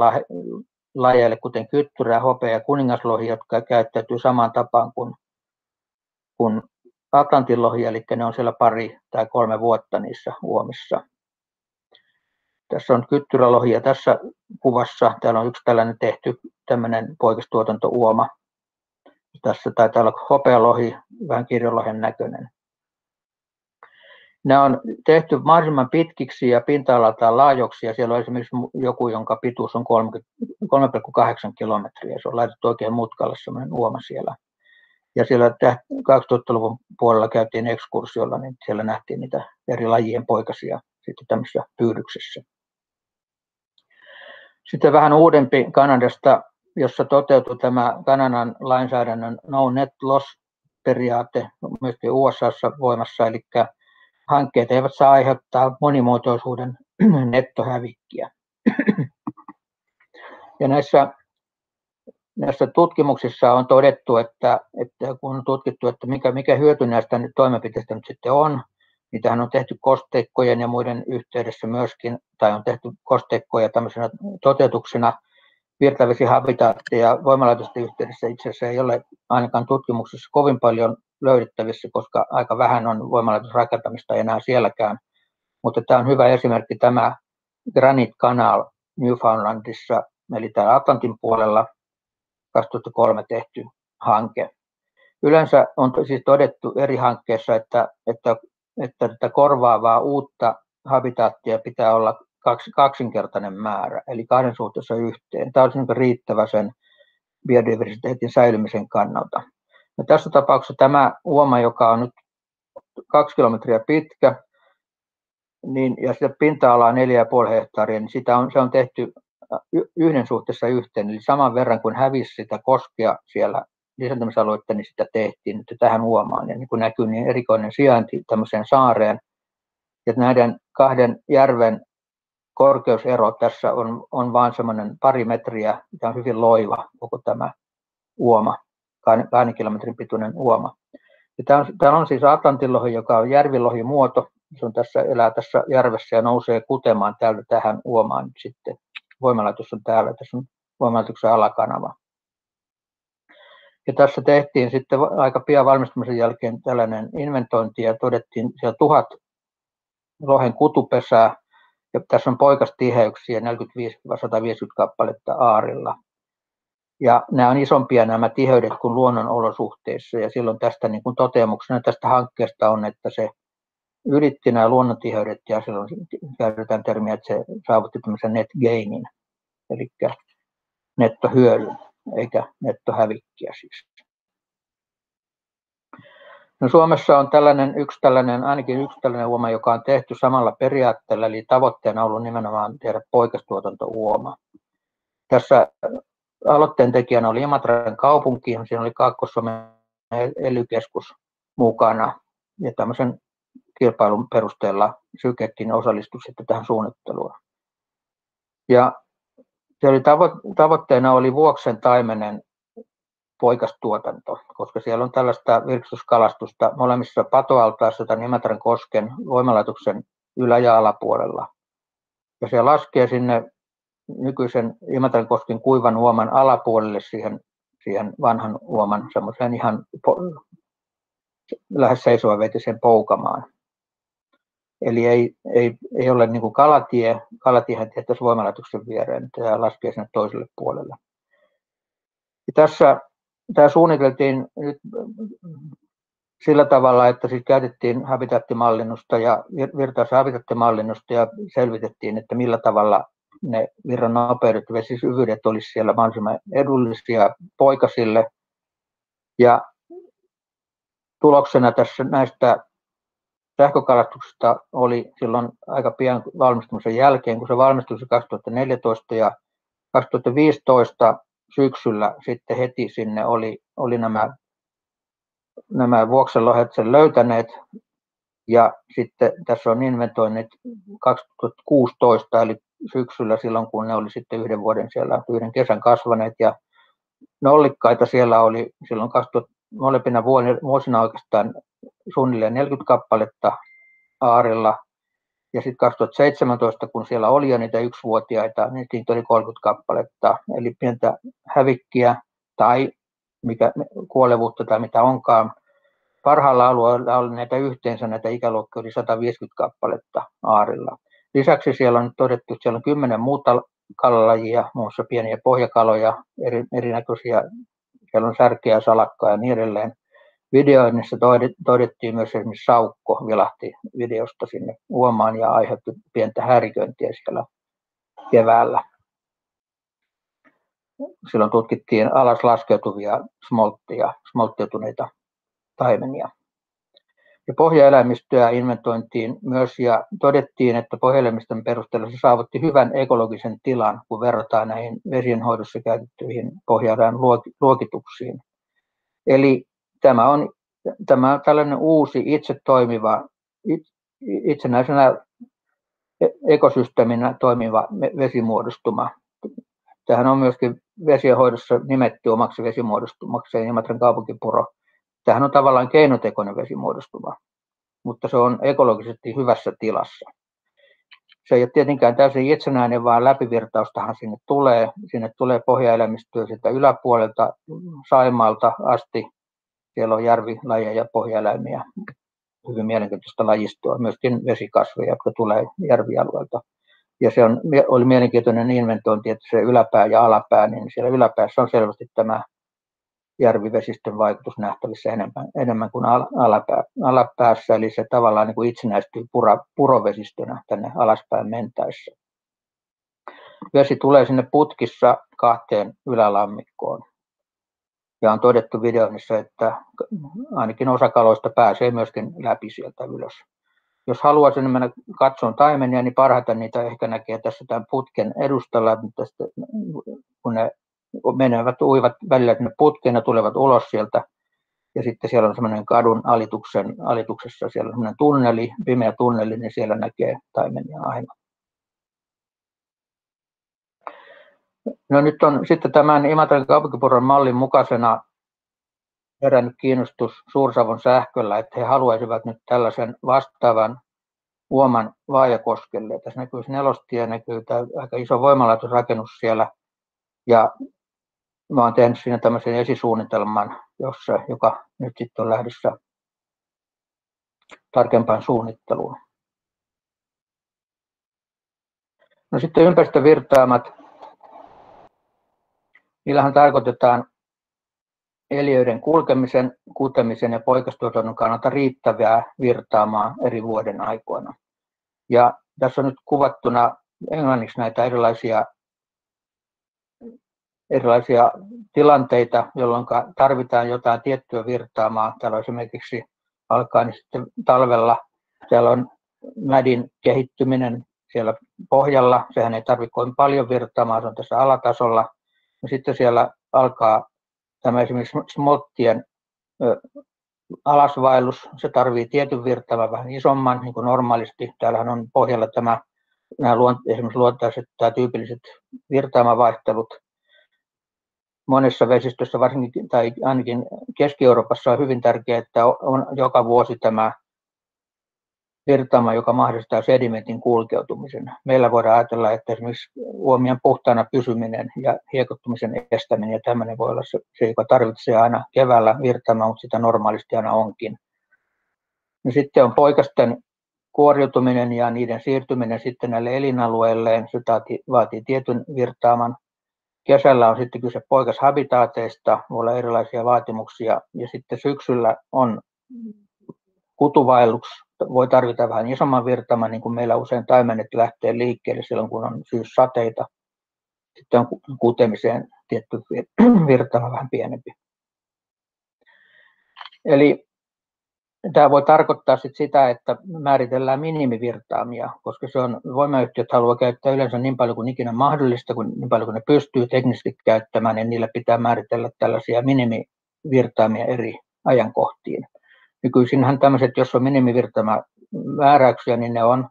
lajeille, kuten kyttyrä, hopea ja kuningaslohi, jotka käyttäytyy samaan tapaan kuin, kuin Atlantin lohi, eli ne on siellä pari tai kolme vuotta niissä uomissa. Tässä on kyttyrälohia tässä kuvassa. Täällä on yksi tällainen tehty tämmöinen poikastuotantouoma. Tässä taitaa olla hopealohi, vähän kirjolohen näköinen. Nämä on tehty mahdollisimman pitkiksi ja pinta-alaltaan laajoksi ja siellä on esimerkiksi joku, jonka pituus on 3,8 kilometriä. Se on laitettu oikein mutkalle semmoinen uoma siellä. Ja siellä 2000-luvun puolella käytiin ekskursiolla, niin siellä nähtiin niitä eri lajien poikasia sitten tämmöisessä pyydyksessä. Sitten vähän uudempi Kanadasta, jossa toteutui tämä Kanadan lainsäädännön no net loss periaate myöskin USAssa voimassa, eli hankkeet eivät saa aiheuttaa monimuotoisuuden [clears throat] nettohävikkiä. [clears throat] Ja näissä, näissä tutkimuksissa on todettu, että, että kun on tutkittu, että mikä, mikä hyöty näistä nyt toimenpiteistä nyt sitten on, Niitähän on tehty kosteikkojen ja muiden yhteydessä myöskin, tai on tehty kosteikkoja tämmöisenä toteutuksena virtavesihabitaatteja voimalaitosten yhteydessä itse asiassa ei ole ainakaan tutkimuksessa kovin paljon löydettävissä, koska aika vähän on voimalaitosrakentamista enää sielläkään. Mutta tämä on hyvä esimerkki tämä Granite Canal Newfoundlandissa, eli täällä Atlantin puolella 2003 tehty hanke. Yleensä on siis todettu eri hankkeissa, että, että että tätä korvaavaa uutta habitaattia pitää olla kaksi, kaksinkertainen määrä, eli kahden suhteessa yhteen. Tämä olisi niin riittävä sen biodiversiteetin säilymisen kannalta. Ja tässä tapauksessa tämä uoma, joka on nyt kaksi kilometriä pitkä, niin, ja sitä pinta-alaa 4,5 hehtaaria, niin sitä on, se on tehty yhden suhteessa yhteen, eli saman verran kuin hävisi sitä koskea siellä lisääntymisaluetta, niin sitä tehtiin nyt tähän huomaan. Ja niin kuin näkyy, niin erikoinen sijainti tämmöiseen saareen. Ja näiden kahden järven korkeusero tässä on, on vain semmoinen pari metriä, mikä on hyvin loiva koko tämä uoma, kahden kilometrin pituinen uoma. Ja tämä on, täällä on siis Atlantinlohi, joka on järvilohi muoto. Se on tässä, elää tässä järvessä ja nousee kutemaan täältä tähän uomaan sitten. Voimalaitos on täällä, tässä on voimalaitoksen alakanava. Ja tässä tehtiin sitten aika pian valmistumisen jälkeen tällainen inventointi ja todettiin siellä tuhat lohen kutupesää Ja tässä on poikastiheyksiä 45-150 kappaletta aarilla. Ja nämä on isompia nämä tiheydet kuin luonnon olosuhteissa ja silloin tästä niin kuin toteamuksena tästä hankkeesta on, että se ylitti nämä luonnontiheydet ja silloin käytetään termiä, että se saavutti tämmöisen net gainin, eli nettohyödyn eikä nettohävikkiä siis. No Suomessa on tällainen, yksi tällainen, ainakin yksi tällainen uoma, joka on tehty samalla periaatteella, eli tavoitteena on ollut nimenomaan tehdä poikastuotantouoma. Tässä aloitteen tekijänä oli Imatran kaupunki, siinä oli Kaakkois-Suomen ely mukana, ja tämmöisen kilpailun perusteella sykettiin osallistua sitten tähän suunnitteluun. Ja se oli tavo- tavoitteena oli Vuoksen taimenen poikastuotanto, koska siellä on tällaista virkistyskalastusta molemmissa patoaltaissa tai Imatran kosken voimalaitoksen ylä- ja alapuolella. Ja se laskee sinne nykyisen Imatran kosken kuivan uoman alapuolelle siihen, siihen vanhan uoman semmoiseen ihan po- lähes seisovavetisen poukamaan. Eli ei, ei, ei ole niin kuin kalatie, kalatiehän tietäisi voimalaitoksen viereen, ja laskee sinne toiselle puolelle. Ja tässä tämä suunniteltiin nyt sillä tavalla, että siis käytettiin habitattimallinnusta ja virtaushabitattimallinnusta ja selvitettiin, että millä tavalla ne virran nopeudet ja vesisyvyydet olisi siellä mahdollisimman edullisia poikasille. Ja tuloksena tässä näistä sähkökalastuksesta oli silloin aika pian valmistumisen jälkeen, kun se valmistui 2014 ja 2015 syksyllä sitten heti sinne oli, oli nämä, nämä vuoksenlohet sen löytäneet. Ja sitten tässä on inventoinnit 2016 eli syksyllä silloin kun ne oli sitten yhden vuoden siellä yhden kesän kasvaneet. Ja nollikkaita siellä oli silloin 2000, molempina vuosina oikeastaan suunnilleen 40 kappaletta aarilla. Ja sitten 2017, kun siellä oli jo niitä yksivuotiaita, niin niitä oli 30 kappaletta, eli pientä hävikkiä tai mikä, kuolevuutta tai mitä onkaan. Parhaalla alueella oli näitä yhteensä, näitä ikäluokkia oli 150 kappaletta aarilla. Lisäksi siellä on todettu, että siellä on kymmenen muuta kalalajia, muun muassa pieniä pohjakaloja, eri, erinäköisiä, siellä on särkeä, salakkaa ja niin edelleen videoinnissa todettiin myös esimerkiksi saukko vilahti videosta sinne uomaan ja aiheutti pientä häiriköintiä siellä keväällä. Silloin tutkittiin alas laskeutuvia smolttia, smoltteutuneita taimenia. Ja pohjaeläimistöä inventointiin myös ja todettiin, että pohjaeläimistön perusteella se saavutti hyvän ekologisen tilan, kun verrataan näihin vesienhoidossa käytettyihin pohjaeläin luokituksiin. Eli tämä on tämä tällainen uusi itse toimiva, itsenäisenä e-, ekosysteeminä toimiva vesimuodostuma. Tähän on myöskin vesienhoidossa nimetty omaksi vesimuodostumakseen Imatran kaupunkipuro. Tähän on tavallaan keinotekoinen vesimuodostuma, mutta se on ekologisesti hyvässä tilassa. Se ei ole tietenkään täysin itsenäinen, vaan läpivirtaustahan sinne tulee. Sinne tulee pohjaelämistöä sitä yläpuolelta Saimalta asti siellä on järvilajeja ja pohjaeläimiä, hyvin mielenkiintoista lajistoa, myöskin vesikasveja, jotka tulee järvialueelta. Ja se on, oli mielenkiintoinen inventointi, että se yläpää ja alapää, niin siellä yläpäässä on selvästi tämä järvivesistön vaikutus nähtävissä enemmän, enemmän kuin alapää, alapäässä, eli se tavallaan niin kuin itsenäistyy pura, purovesistönä tänne alaspäin mentäessä. Vesi tulee sinne putkissa kahteen ylälammikkoon ja on todettu videoinnissa, että ainakin osa kaloista pääsee myöskin läpi sieltä ylös. Jos haluaisin mennä katsomaan taimenia, niin parhaiten niitä ehkä näkee tässä tämän putken edustalla, tästä, kun ne menevät, uivat välillä sinne putkeen ja tulevat ulos sieltä. Ja sitten siellä on semmoinen kadun alituksen, alituksessa, siellä on semmoinen tunneli, pimeä tunneli, niin siellä näkee taimenia aina. No nyt on sitten tämän Imatran kaupunkipuron mallin mukaisena herännyt kiinnostus Suursavon sähköllä, että he haluaisivat nyt tällaisen vastaavan uoman Vaajakoskelle. Tässä näkyy nelostie, näkyy aika iso voimalaitosrakennus siellä. Ja mä olen tehnyt siinä tämmöisen esisuunnitelman, jossa, joka nyt sitten on lähdössä tarkempaan suunnitteluun. No sitten ympäristövirtaamat. Niillähän tarkoitetaan eliöiden kulkemisen, kutemisen ja poikastuotannon kannalta riittävää virtaamaa eri vuoden aikoina. Ja tässä on nyt kuvattuna englanniksi näitä erilaisia, erilaisia tilanteita, jolloin tarvitaan jotain tiettyä virtaamaa. Täällä on esimerkiksi alkaa niin sitten talvella. Siellä on mädin kehittyminen siellä pohjalla. Sehän ei tarvitse kovin paljon virtaamaa, se on tässä alatasolla. Ja sitten siellä alkaa tämä esimerkiksi smottien alasvaellus, se tarvii tietyn virtaaman vähän isomman, niin kuin normaalisti. Täällähän on pohjalla tämä, nämä luont, esimerkiksi luontaiset tai tyypilliset virtaamavaihtelut. Monessa vesistössä, varsinkin tai ainakin Keski-Euroopassa on hyvin tärkeää, että on joka vuosi tämä virtaama, joka mahdollistaa sedimentin kulkeutumisen. Meillä voidaan ajatella, että esimerkiksi uomien puhtaana pysyminen ja hiekottumisen estäminen ja tämmöinen voi olla se, joka tarvitsee aina keväällä virtaamaa, mutta sitä normaalisti aina onkin. Ja sitten on poikasten kuoriutuminen ja niiden siirtyminen sitten näille elinalueilleen, se vaatii tietyn virtaaman. Kesällä on sitten kyse poikashabitaateista, voi olla erilaisia vaatimuksia ja sitten syksyllä on kutuvaelluksi voi tarvita vähän isomman virtaaman, niin kuin meillä usein taimenet lähtee liikkeelle silloin, kun on syyssateita. Sitten on kutemiseen tietty [clears throat] virtaama vähän pienempi. Eli tämä voi tarkoittaa sit sitä, että määritellään minimivirtaamia, koska se on, voimayhtiöt haluaa käyttää yleensä niin paljon kuin ikinä mahdollista, kun niin paljon kuin ne pystyy teknisesti käyttämään, niin niillä pitää määritellä tällaisia minimivirtaamia eri ajankohtiin. Nykyisinhän tämmöiset, jos on minimivirtama määräyksiä, niin ne on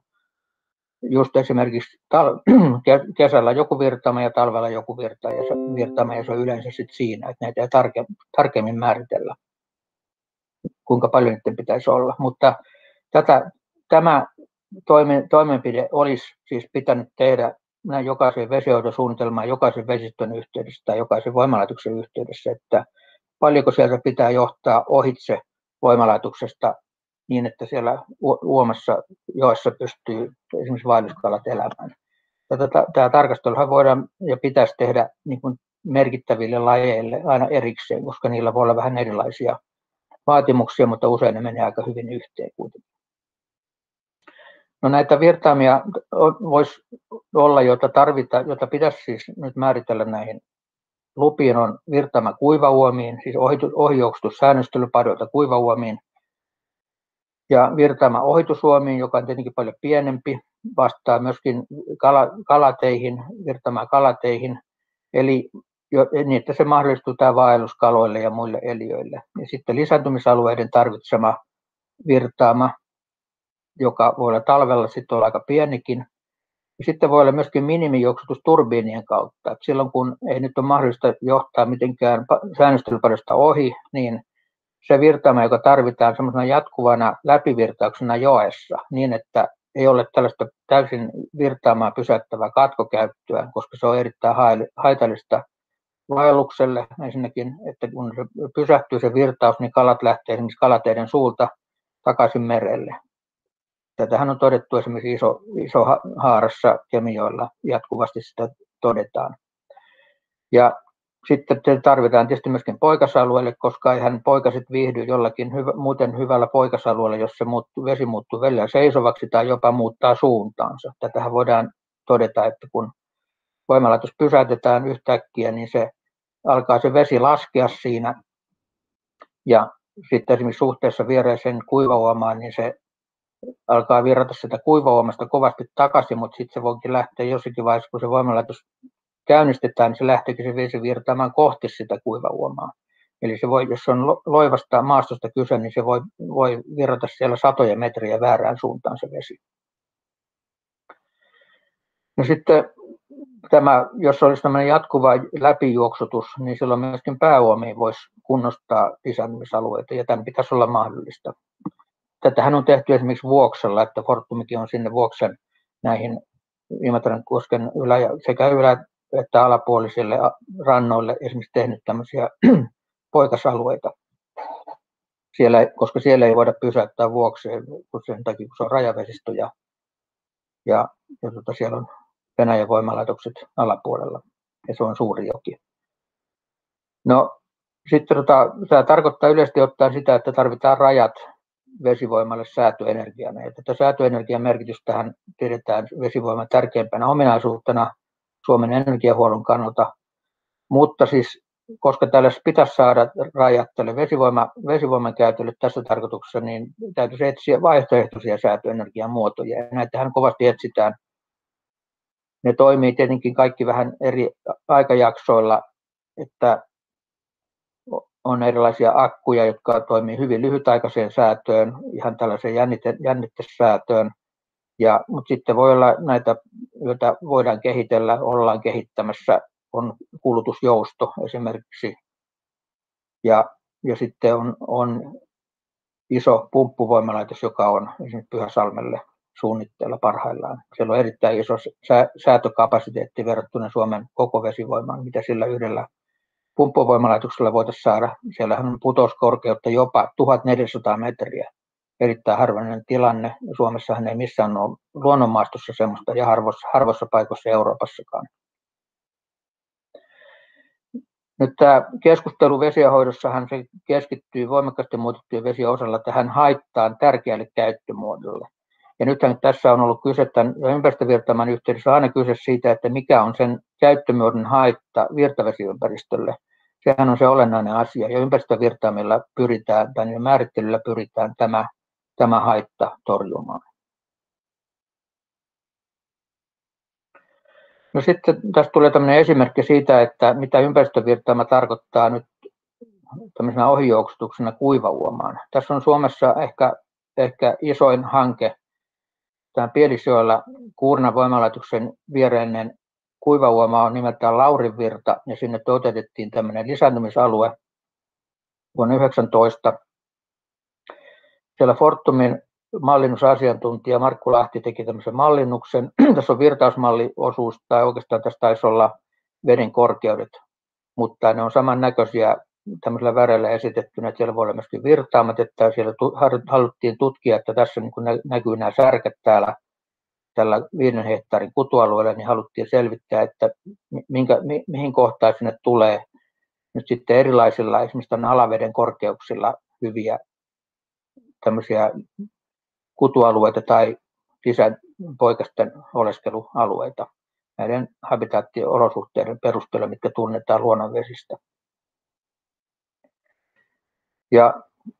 just esimerkiksi tal- [clears throat] kesällä joku virtama ja talvella joku virta, ja se, virtama, ja se on yleensä sitten siinä, että näitä ei tarke, tarkemmin määritellä, kuinka paljon niiden pitäisi olla. Mutta tätä, tämä toime, toimenpide olisi siis pitänyt tehdä näin jokaisen vesihoitosuunnitelman, jokaisen vesistön yhteydessä tai jokaisen voimalaitoksen yhteydessä, että paljonko sieltä pitää johtaa ohitse voimalaitoksesta niin, että siellä uomassa joessa pystyy esimerkiksi vaelluskalat elämään. Tätä, tämä tarkasteluhan voidaan ja pitäisi tehdä niin kuin merkittäville lajeille aina erikseen, koska niillä voi olla vähän erilaisia vaatimuksia, mutta usein ne menee aika hyvin yhteen kuitenkin. No näitä virtaamia voisi olla, joita tarvita, jota pitäisi siis nyt määritellä näihin lupiin on virtaama kuivauomiin, siis ohijuoksutus säännöstelypadolta kuivauomiin, ja virtaama ohitusuomiin, joka on tietenkin paljon pienempi, vastaa myöskin kala, kalateihin, virtaamaan kalateihin, eli jo, niin, että se mahdollistuu tämä vaelluskaloille ja muille eliöille. Ja sitten lisääntymisalueiden tarvitsema virtaama, joka voi olla talvella sitten olla aika pienikin, sitten voi olla myöskin minimijuoksutus turbiinien kautta. Et silloin kun ei nyt ole mahdollista johtaa mitenkään säännöstelypadosta ohi, niin se virtaama, joka tarvitaan semmoisena jatkuvana läpivirtauksena joessa, niin että ei ole tällaista täysin virtaamaa pysäyttävää katkokäyttöä, koska se on erittäin haitallista vaellukselle ensinnäkin, että kun se pysähtyy se virtaus, niin kalat lähtee esimerkiksi kalateiden suulta takaisin merelle. Tätähän on todettu esimerkiksi iso, iso haarassa Kemijoilla, jatkuvasti sitä todetaan. Ja sitten tarvitaan tietysti myöskin poikasalueelle, koska eihän poikaset viihdy jollakin hyvä, muuten hyvällä poikasalueella, jos se muuttuu, vesi muuttuu välillä seisovaksi tai jopa muuttaa suuntaansa. Tätähän voidaan todeta, että kun voimalaitos pysäytetään yhtäkkiä, niin se alkaa se vesi laskea siinä. Ja sitten esimerkiksi suhteessa viereiseen kuivauomaan, niin se alkaa virrata sitä kuivauomasta kovasti takaisin, mutta sitten se voikin lähteä jossakin vaiheessa, kun se voimalaitos käynnistetään, niin se lähteekin se vesi virtaamaan kohti sitä kuivauomaa. Eli se voi, jos on loivasta maastosta kyse, niin se voi, voi virrata siellä satoja metriä väärään suuntaan se vesi. No sitten tämä, jos olisi tämmöinen jatkuva läpijuoksutus, niin silloin myöskin pääuomiin voisi kunnostaa lisääntymisalueita, ja tämän pitäisi olla mahdollista tätähän on tehty esimerkiksi Vuoksella, että Fortumikin on sinne Vuoksen näihin Imatran kosken ylä, sekä ylä- että alapuolisille rannoille esimerkiksi tehnyt tämmöisiä [clears throat] poikasalueita. Siellä, koska siellä ei voida pysäyttää vuokseen, kun sen takia kun se on rajavesistö ja, ja, ja tota, siellä on Venäjän voimalaitokset alapuolella. Ja se on suuri joki. No sitten tota, tämä tarkoittaa yleisesti ottaen sitä, että tarvitaan rajat vesivoimalle säätöenergiana. Ja tätä säätöenergian merkitystähän tiedetään vesivoiman tärkeimpänä ominaisuutena Suomen energiahuollon kannalta. Mutta siis, koska tälle pitäisi saada rajat tälle vesivoima, vesivoiman käytölle tässä tarkoituksessa, niin täytyisi etsiä vaihtoehtoisia säätöenergian muotoja. Ja näitähän kovasti etsitään. Ne toimii tietenkin kaikki vähän eri aikajaksoilla, että on erilaisia akkuja, jotka toimii hyvin lyhytaikaiseen säätöön, ihan tällaiseen jännite, jännitesäätöön. Ja, mutta sitten voi olla näitä, joita voidaan kehitellä, ollaan kehittämässä, on kulutusjousto esimerkiksi. Ja, ja sitten on, on iso pumppuvoimalaitos, joka on esimerkiksi Pyhäsalmelle suunnitteilla parhaillaan. Siellä on erittäin iso säätökapasiteetti verrattuna Suomen koko vesivoimaan, mitä sillä yhdellä pumppuvoimalaitoksella voitaisiin saada. Siellähän on putouskorkeutta jopa 1400 metriä. Erittäin harvinainen tilanne. Suomessahan ei missään ole luonnonmaastossa semmoista ja harvoissa, harvoissa paikoissa Euroopassakaan. Nyt tämä keskustelu vesienhoidossahan se keskittyy voimakkaasti muutettujen vesien osalla tähän haittaan tärkeälle käyttömuodolle. Ja nythän tässä on ollut kyse tämän ympäristövirtaaman yhteydessä aina kyse siitä, että mikä on sen käyttömuodon haitta virtavesiympäristölle – sehän on se olennainen asia. Ja ympäristövirtaamilla pyritään, tai määrittelyllä pyritään tämä, tämä haitta torjumaan. No sitten tässä tulee tämmöinen esimerkki siitä, että mitä ympäristövirtaama tarkoittaa nyt tämmöisenä ohijuoksutuksena kuivauomaan. Tässä on Suomessa ehkä, ehkä isoin hanke, tämä Pielisjoella Kuurnan voimalaitoksen viereinen kuivauoma on nimeltään Laurinvirta ja sinne toteutettiin tämmöinen lisääntymisalue vuonna 19. Siellä Fortumin mallinnusasiantuntija Markku Lahti teki tämmöisen mallinnuksen. [clears throat] tässä on virtausmalliosuus, tai oikeastaan tässä taisi olla veden korkeudet, mutta ne on samannäköisiä tämmöisellä värellä esitettynä, että siellä voi olla myöskin virtaamat, että siellä haluttiin tutkia, että tässä niin näkyy nämä särket täällä tällä viiden hehtaarin kutualueella, niin haluttiin selvittää, että minkä, mi, mihin kohtaan sinne tulee nyt sitten erilaisilla, esimerkiksi alaveden korkeuksilla hyviä tämmöisiä kutualueita tai sisäpoikasten oleskelualueita näiden habitaattiolosuhteiden perusteella, mitkä tunnetaan luonnonvesistä. Ja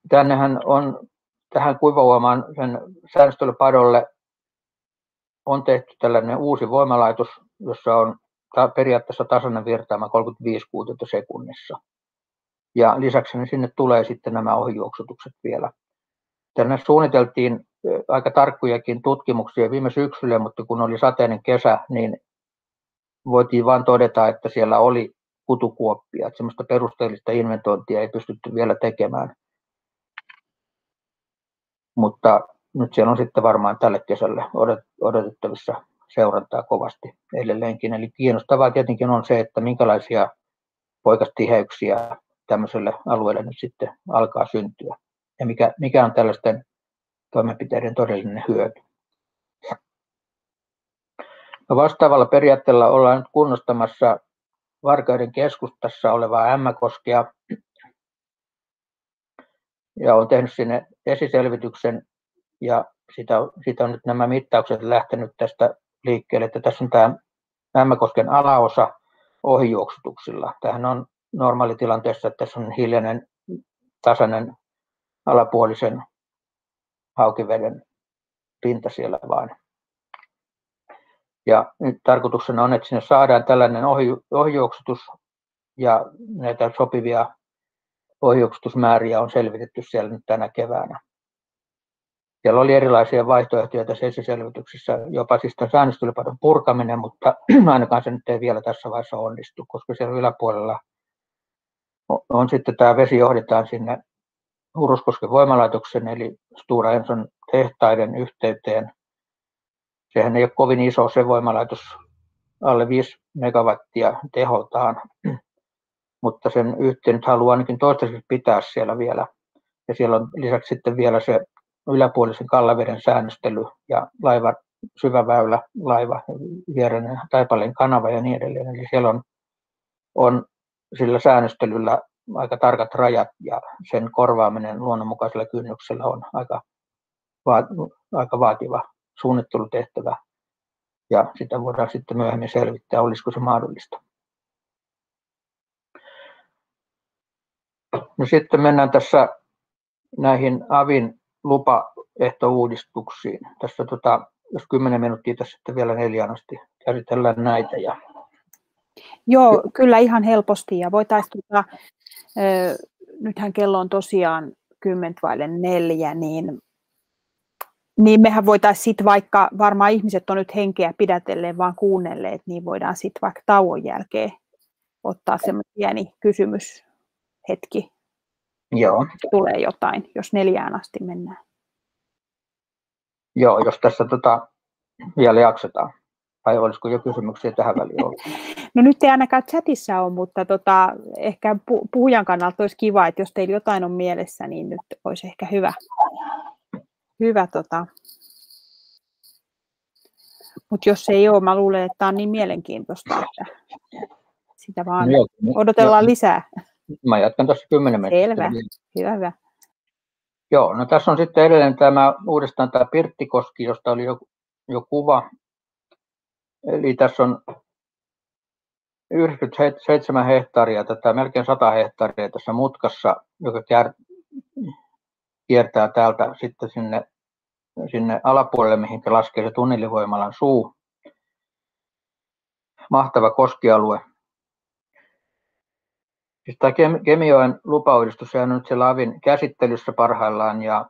tännehän on tähän kuivauomaan sen säännöstelypadolle on tehty tällainen uusi voimalaitos, jossa on periaatteessa tasainen virtaama 35 kuutiota sekunnissa. Ja lisäksi niin sinne tulee sitten nämä ohijuoksutukset vielä. Tänne suunniteltiin aika tarkkojakin tutkimuksia viime syksyllä, mutta kun oli sateinen kesä, niin voitiin vain todeta, että siellä oli kutukuoppia. Että sellaista perusteellista inventointia ei pystytty vielä tekemään. Mutta nyt siellä on sitten varmaan tälle kesälle odotettavissa seurantaa kovasti edelleenkin. Eli kiinnostavaa tietenkin on se, että minkälaisia poikastiheyksiä tämmöiselle alueelle nyt sitten alkaa syntyä ja mikä, mikä on tällaisten toimenpiteiden todellinen hyöty. No vastaavalla periaatteella ollaan nyt kunnostamassa Varkauden keskustassa olevaa Ämmäkoskea ja on tehnyt sinne esiselvityksen ja sitä, sitä on nyt nämä mittaukset lähtenyt tästä liikkeelle, että tässä on tämä Mämmäkosken alaosa ohijuoksutuksilla. Tähän on normaalitilanteessa, että tässä on hiljainen, tasainen alapuolisen haukiveden pinta siellä vaan. Ja nyt tarkoituksena on, että sinne saadaan tällainen ohi, ohijuoksutus ja näitä sopivia ohijuoksutusmääriä on selvitetty siellä nyt tänä keväänä. Siellä oli erilaisia vaihtoehtoja tässä esiselvityksessä, jopa siis tämän säännöstelypadon purkaminen, mutta [clears throat] ainakaan se nyt ei vielä tässä vaiheessa onnistu, koska siellä yläpuolella on sitten tämä vesi johdetaan sinne Uruskosken voimalaitoksen eli Stura Enson tehtaiden yhteyteen. Sehän ei ole kovin iso se voimalaitos, alle 5 megawattia teholtaan, [clears throat] mutta sen yhteen nyt haluaa ainakin toistaiseksi pitää siellä vielä. Ja siellä on lisäksi sitten vielä se yläpuolisen kallaveden säännöstely ja laivan syvä väylä, laiva, viereinen Taipaleen kanava ja niin edelleen. Eli siellä on, on sillä säännöstelyllä aika tarkat rajat ja sen korvaaminen luonnonmukaisella kynnyksellä on aika, va, aika vaativa suunnittelutehtävä ja sitä voidaan sitten myöhemmin selvittää, olisiko se mahdollista. No sitten mennään tässä näihin AVin lupaehtouudistuksiin. Tässä tota, jos 10 minuuttia tässä sitten vielä neljään asti käsitellään näitä. Ja... Joo, kyllä ihan helposti. Ja voitaisiin, tota, nythän kello on tosiaan 10 vaille neljä, niin, niin mehän voitaisiin sitten vaikka, varmaan ihmiset on nyt henkeä pidätelleen vaan kuunnelleet, niin voidaan sitten vaikka tauon jälkeen ottaa semmoinen pieni kysymyshetki. Joo. Tulee jotain, jos neljään asti mennään. Joo, jos tässä tota, vielä jaksetaan. Tai olisiko jo kysymyksiä tähän väliin ollut? [laughs] No nyt ei ainakaan chatissa ole, mutta tota, ehkä puhujan kannalta olisi kiva, että jos teillä jotain on mielessä, niin nyt olisi ehkä hyvä. hyvä tota. Mutta jos ei ole, mä luulen, että tämä on niin mielenkiintoista, että sitä vaan no, odotellaan jo. lisää. Mä jatkan tuossa 10 minuuttia. Selvä, hyvä, hyvä. Joo, no tässä on sitten edelleen tämä uudestaan tämä Pirttikoski, josta oli jo, jo kuva. Eli tässä on 97 hehtaaria, tätä melkein 100 hehtaaria tässä mutkassa, joka kiertää täältä sitten sinne, sinne alapuolelle, mihin laskee se tunnelivoimalan suu. Mahtava koskialue. Siis tämä Kemijoen lupauudistus on nyt siellä Lavin käsittelyssä parhaillaan ja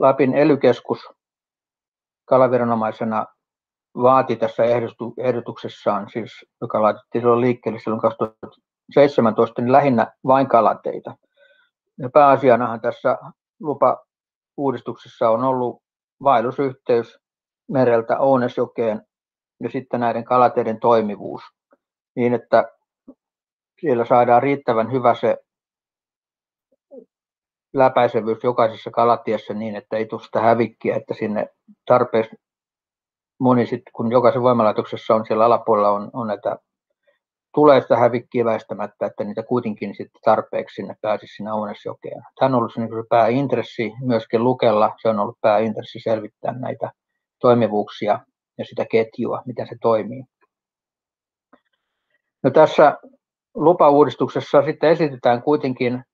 Lapin elykeskus kalaviranomaisena vaati tässä ehdotuksessaan, siis, joka laitettiin silloin liikkeelle silloin 2017, niin lähinnä vain kalateita. Ja pääasianahan tässä lupa-uudistuksessa on ollut vaellusyhteys mereltä Ounesjokeen ja sitten näiden kalateiden toimivuus niin, että siellä saadaan riittävän hyvä se läpäisevyys jokaisessa kalatiessä niin, että ei tule sitä hävikkiä, että sinne tarpeeksi moni sitten, kun jokaisen voimalaitoksessa on siellä alapuolella on, on näitä, tulee sitä hävikkiä väistämättä, että niitä kuitenkin sitten tarpeeksi sinne pääsisi sinne Ounesjokeen. Tämä on ollut se, niin se pääintressi myöskin Lukella, se on ollut pääintressi selvittää näitä toimivuuksia ja sitä ketjua, miten se toimii. No tässä lupauudistuksessa sitten esitetään kuitenkin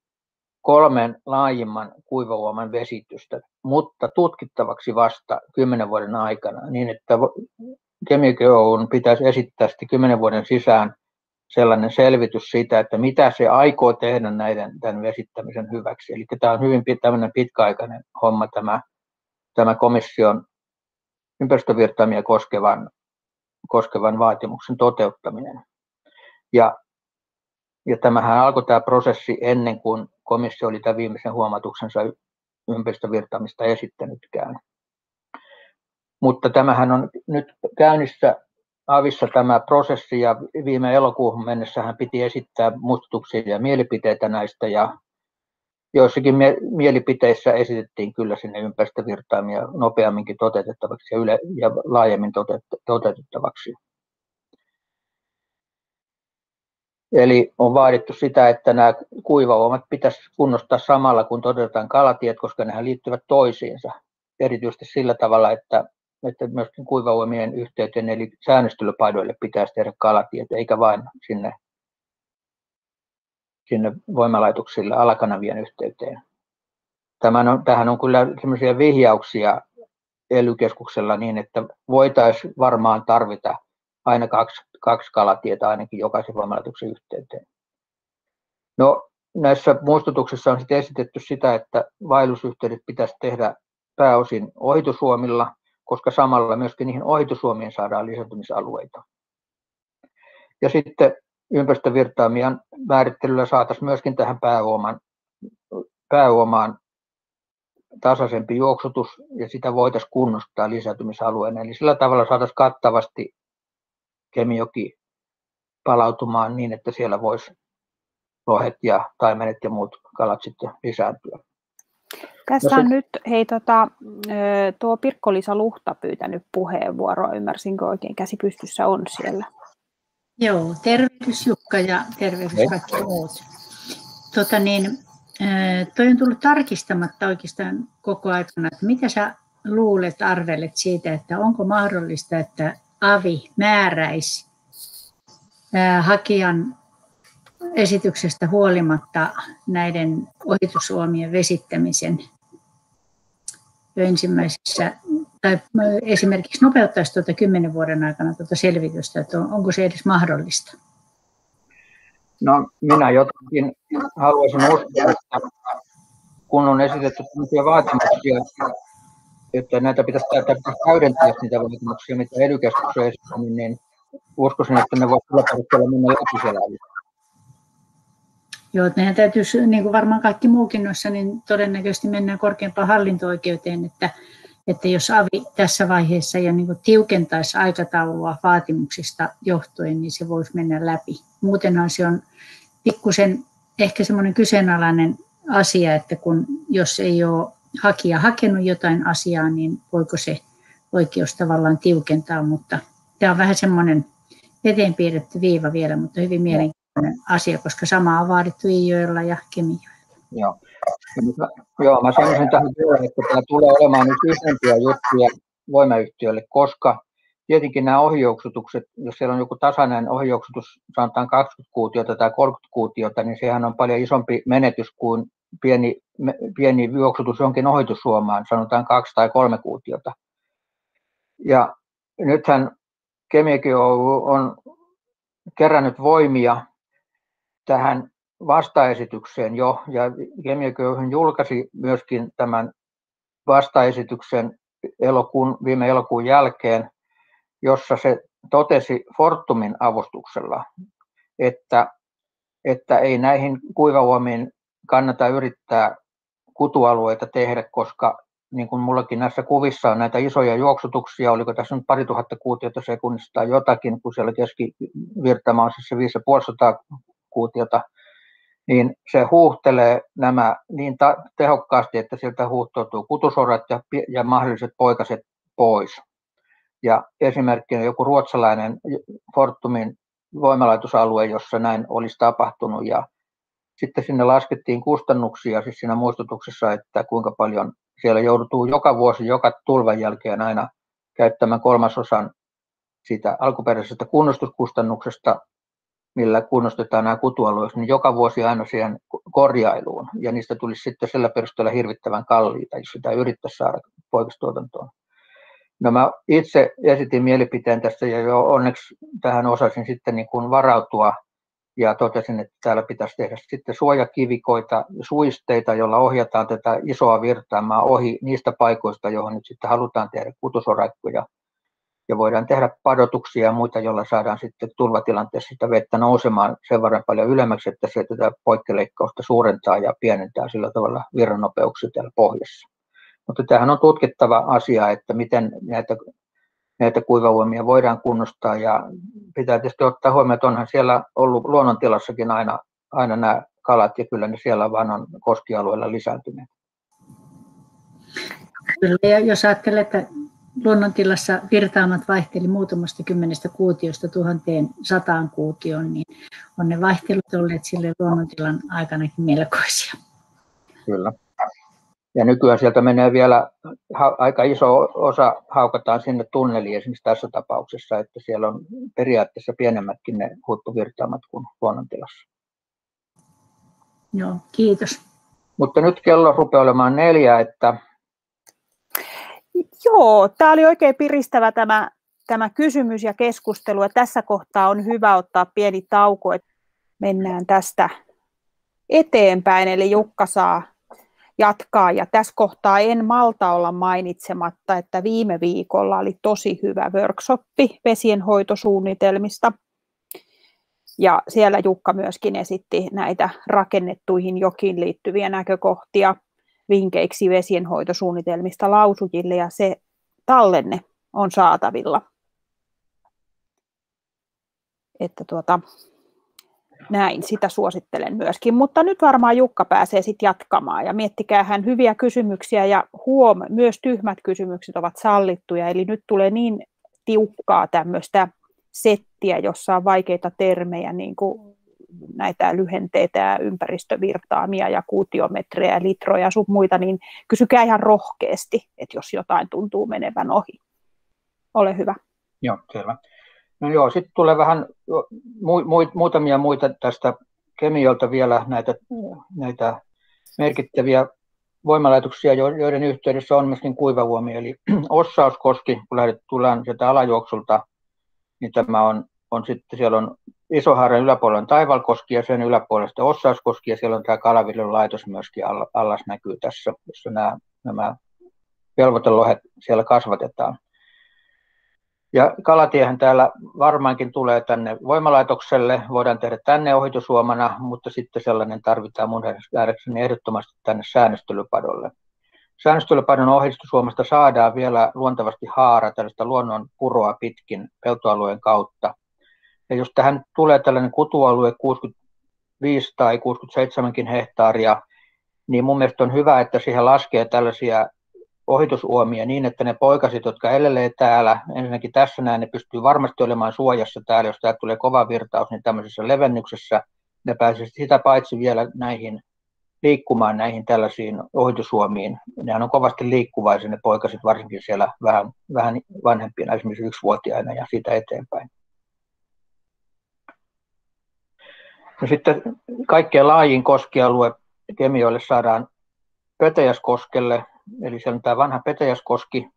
kolmen laajimman kuivauoman vesitystä, mutta tutkittavaksi vasta kymmenen vuoden aikana, niin että Kemikö pitäisi esittää sitten kymmenen vuoden sisään sellainen selvitys siitä, että mitä se aikoo tehdä näiden tämän vesittämisen hyväksi. Eli tämä on hyvin tämmöinen pitkäaikainen homma tämä, tämä komission ympäristövirtaamia koskevan, koskevan vaatimuksen toteuttaminen. Ja ja tämähän alkoi tämä prosessi ennen kuin komissio oli tämän viimeisen huomautuksensa ympäristövirtaamista esittänytkään. Mutta tämähän on nyt käynnissä Avissa tämä prosessi ja viime elokuuhun mennessä hän piti esittää muistutuksia ja mielipiteitä näistä ja joissakin mielipiteissä esitettiin kyllä sinne ympäristövirtaamia nopeamminkin toteutettavaksi ja, yle- ja laajemmin toteutettavaksi. Eli on vaadittu sitä, että nämä kuivauomat pitäisi kunnostaa samalla, kun toteutetaan kalatiet, koska nehän liittyvät toisiinsa. Erityisesti sillä tavalla, että, että myöskin kuivauomien yhteyteen, eli säännöstelypaidoille pitäisi tehdä kalatiet, eikä vain sinne, sinne voimalaitoksille alakanavien yhteyteen. Tämän on, tähän on kyllä sellaisia vihjauksia ely niin, että voitaisiin varmaan tarvita aina kaksi, kaksi kalatietä ainakin jokaisen voimalaitoksen yhteyteen. No, näissä muistutuksissa on sitten esitetty sitä, että vaellusyhteydet pitäisi tehdä pääosin ohitusuomilla, koska samalla myöskin niihin ohitusuomiin saadaan lisääntymisalueita. Ja sitten ympäristövirtaamien määrittelyllä saataisiin myöskin tähän pääuomaan, pääuomaan tasaisempi juoksutus ja sitä voitaisiin kunnostaa lisääntymisalueena. Eli sillä tavalla saataisiin kattavasti Kemijoki palautumaan niin, että siellä voisi lohet ja taimenet ja muut kalat sitten lisääntyä. Tässä no on nyt, hei tota, tuo Pirkko-Liisa Luhta pyytänyt puheenvuoroa, ymmärsinkö oikein, käsi pystyssä on siellä. Joo, tervehdys Jukka ja tervehdys kaikki muut. Tota niin, toi on tullut tarkistamatta oikeastaan koko aikana, että mitä sä luulet, arvelet siitä, että onko mahdollista, että AVI määräisi hakijan esityksestä huolimatta näiden ohitusuomien vesittämisen jo ensimmäisessä, tai esimerkiksi nopeuttaisi tuota kymmenen vuoden aikana tuota selvitystä, että onko se edes mahdollista? No minä jotenkin haluaisin uskoa, että kun on esitetty tämmöisiä vaatimuksia, että näitä pitäisi täydentää niitä vaatimuksia, mitä ely esittänyt, niin uskoisin, että ne voisivat kyllä perusteella mennä läpi siellä. Joo, meidän täytyisi, niin kuin varmaan kaikki muukin noissa, niin todennäköisesti mennään korkeampaan hallinto-oikeuteen, että, että jos AVI tässä vaiheessa jo niin tiukentaisi aikataulua vaatimuksista johtuen, niin se voisi mennä läpi. Muutenhan se on pikkusen ehkä semmoinen kyseenalainen asia, että kun jos ei ole hakija hakenut jotain asiaa, niin voiko se oikeus tavallaan tiukentaa, mutta tämä on vähän semmoinen eteen piirretty viiva vielä, mutta hyvin mielenkiintoinen asia, koska sama on vaadittu Iijoella ja Kemijoella. Joo. Joo, mä sanoisin tähän vielä, että tämä tulee olemaan nyt isompiä juttuja voimayhtiöille, koska tietenkin nämä ohjauksutukset, jos siellä on joku tasainen ohjauksutus, sanotaan 20 kuutiota tai 30 kuutiota, niin sehän on paljon isompi menetys kuin pieni, pieni juoksutus jonkin ohitussuomaan, sanotaan kaksi tai kolme kuutiota. Ja nythän Kemikin on kerännyt voimia tähän vastaesitykseen jo, ja Kemikin julkaisi myöskin tämän vastaesityksen elokuun, viime elokuun jälkeen, jossa se totesi Fortumin avustuksella, että, että ei näihin kuivavuomiin kannata yrittää kutualueita tehdä, koska niin kuin mullakin näissä kuvissa on näitä isoja juoksutuksia, oliko tässä nyt pari tuhatta kuutiota sekunnista tai jotakin, kun siellä keskivirtama on siis se 550 kuutiota, niin se huuhtelee nämä niin ta- tehokkaasti, että sieltä huuhtoutuu kutusorat ja, ja mahdolliset poikaset pois. Ja esimerkkinä joku ruotsalainen Fortumin voimalaitosalue, jossa näin olisi tapahtunut ja sitten sinne laskettiin kustannuksia, siis siinä muistutuksessa, että kuinka paljon siellä joudutuu joka vuosi, joka tulvan jälkeen aina käyttämään kolmasosan siitä alkuperäisestä kunnostuskustannuksesta, millä kunnostetaan nämä kutualueet, niin joka vuosi aina siihen korjailuun. Ja niistä tulisi sitten sillä perusteella hirvittävän kalliita, jos sitä yrittäisi saada poikastuotantoon. No mä itse esitin mielipiteen tässä ja jo onneksi tähän osasin sitten niin kuin varautua ja totesin, että täällä pitäisi tehdä sitten suojakivikoita, suisteita, joilla ohjataan tätä isoa virtaamaa ohi niistä paikoista, johon nyt sitten halutaan tehdä kutusoraikkoja. Ja voidaan tehdä padotuksia ja muita, joilla saadaan sitten tulvatilanteessa sitä vettä nousemaan sen verran paljon ylemmäksi, että se tätä poikkeleikkausta suurentaa ja pienentää sillä tavalla virranopeuksia täällä pohjassa. Mutta tämähän on tutkittava asia, että miten näitä näitä kuivavoimia voidaan kunnostaa ja pitää tietysti ottaa huomioon, että onhan siellä ollut luonnontilassakin aina, aina nämä kalat ja kyllä ne siellä vaan on koskialueella lisääntyneet. Kyllä, ja jos ajattelee, että luonnontilassa virtaamat vaihteli muutamasta kymmenestä kuutiosta tuhanteen sataan kuutioon, niin on ne vaihtelut olleet sille luonnontilan aikanakin melkoisia. Kyllä. Ja nykyään sieltä menee vielä aika iso osa haukataan sinne tunneliin esimerkiksi tässä tapauksessa, että siellä on periaatteessa pienemmätkin ne huippuvirtaamat kuin luonnontilassa. Joo, kiitos. Mutta nyt kello rupeaa olemaan neljä, että... Joo, tämä oli oikein piristävä tämä, tämä kysymys ja keskustelu. Ja tässä kohtaa on hyvä ottaa pieni tauko, että mennään tästä eteenpäin. Eli Jukka saa jatkaa. Ja tässä kohtaa en malta olla mainitsematta, että viime viikolla oli tosi hyvä workshoppi vesienhoitosuunnitelmista. Ja siellä Jukka myöskin esitti näitä rakennettuihin jokiin liittyviä näkökohtia vinkeiksi vesienhoitosuunnitelmista lausujille ja se tallenne on saatavilla. Että tuota, näin, sitä suosittelen myöskin. Mutta nyt varmaan Jukka pääsee sitten jatkamaan ja miettikää hän hyviä kysymyksiä ja huom, myös tyhmät kysymykset ovat sallittuja. Eli nyt tulee niin tiukkaa tämmöistä settiä, jossa on vaikeita termejä, niin kuin näitä lyhenteitä ja ympäristövirtaamia ja kuutiometrejä, litroja ja sun muita, niin kysykää ihan rohkeasti, että jos jotain tuntuu menevän ohi. Ole hyvä. Joo, selvä. No joo, sitten tulee vähän mu- mu- muutamia muita tästä kemiolta vielä näitä, näitä merkittäviä voimalaitoksia, joiden yhteydessä on myöskin kuivavuomi, eli [clears throat] Ossauskoski, kun lähdet tullaan sieltä alajuoksulta, niin tämä on, on sitten, siellä on Isohaaren yläpuolella on Taivalkoski ja sen yläpuolella sitten Ossauskoski ja siellä on tämä Kalaviljon laitos myöskin allas näkyy tässä, jossa nämä, nämä velvoitelohet siellä kasvatetaan. Ja kalatiehän täällä varmaankin tulee tänne voimalaitokselle, voidaan tehdä tänne ohitusuomana, mutta sitten sellainen tarvitaan mun nähdäkseni ehdottomasti tänne säännöstelypadolle. Säännöstelypadon ohitusuomasta saadaan vielä luontevasti haara tällaista luonnon puroa pitkin peltoalueen kautta. Ja jos tähän tulee tällainen kutualue 65 tai 67 hehtaaria, niin mun mielestä on hyvä, että siihen laskee tällaisia ohitusuomia niin, että ne poikasit, jotka elelee täällä, ensinnäkin tässä näin, ne pystyy varmasti olemaan suojassa täällä, jos täällä tulee kova virtaus, niin tämmöisessä levennyksessä ne pääsevät sitä paitsi vielä näihin liikkumaan näihin tällaisiin ohitusuomiin. Nehän on kovasti liikkuvaisia ne poikasit, varsinkin siellä vähän, vähän vanhempina, esimerkiksi yksivuotiaina ja siitä eteenpäin. No sitten kaikkein laajin koskialue kemioille saadaan Pötejäskoskelle, eli siellä on tämä vanha Petäjäskoski,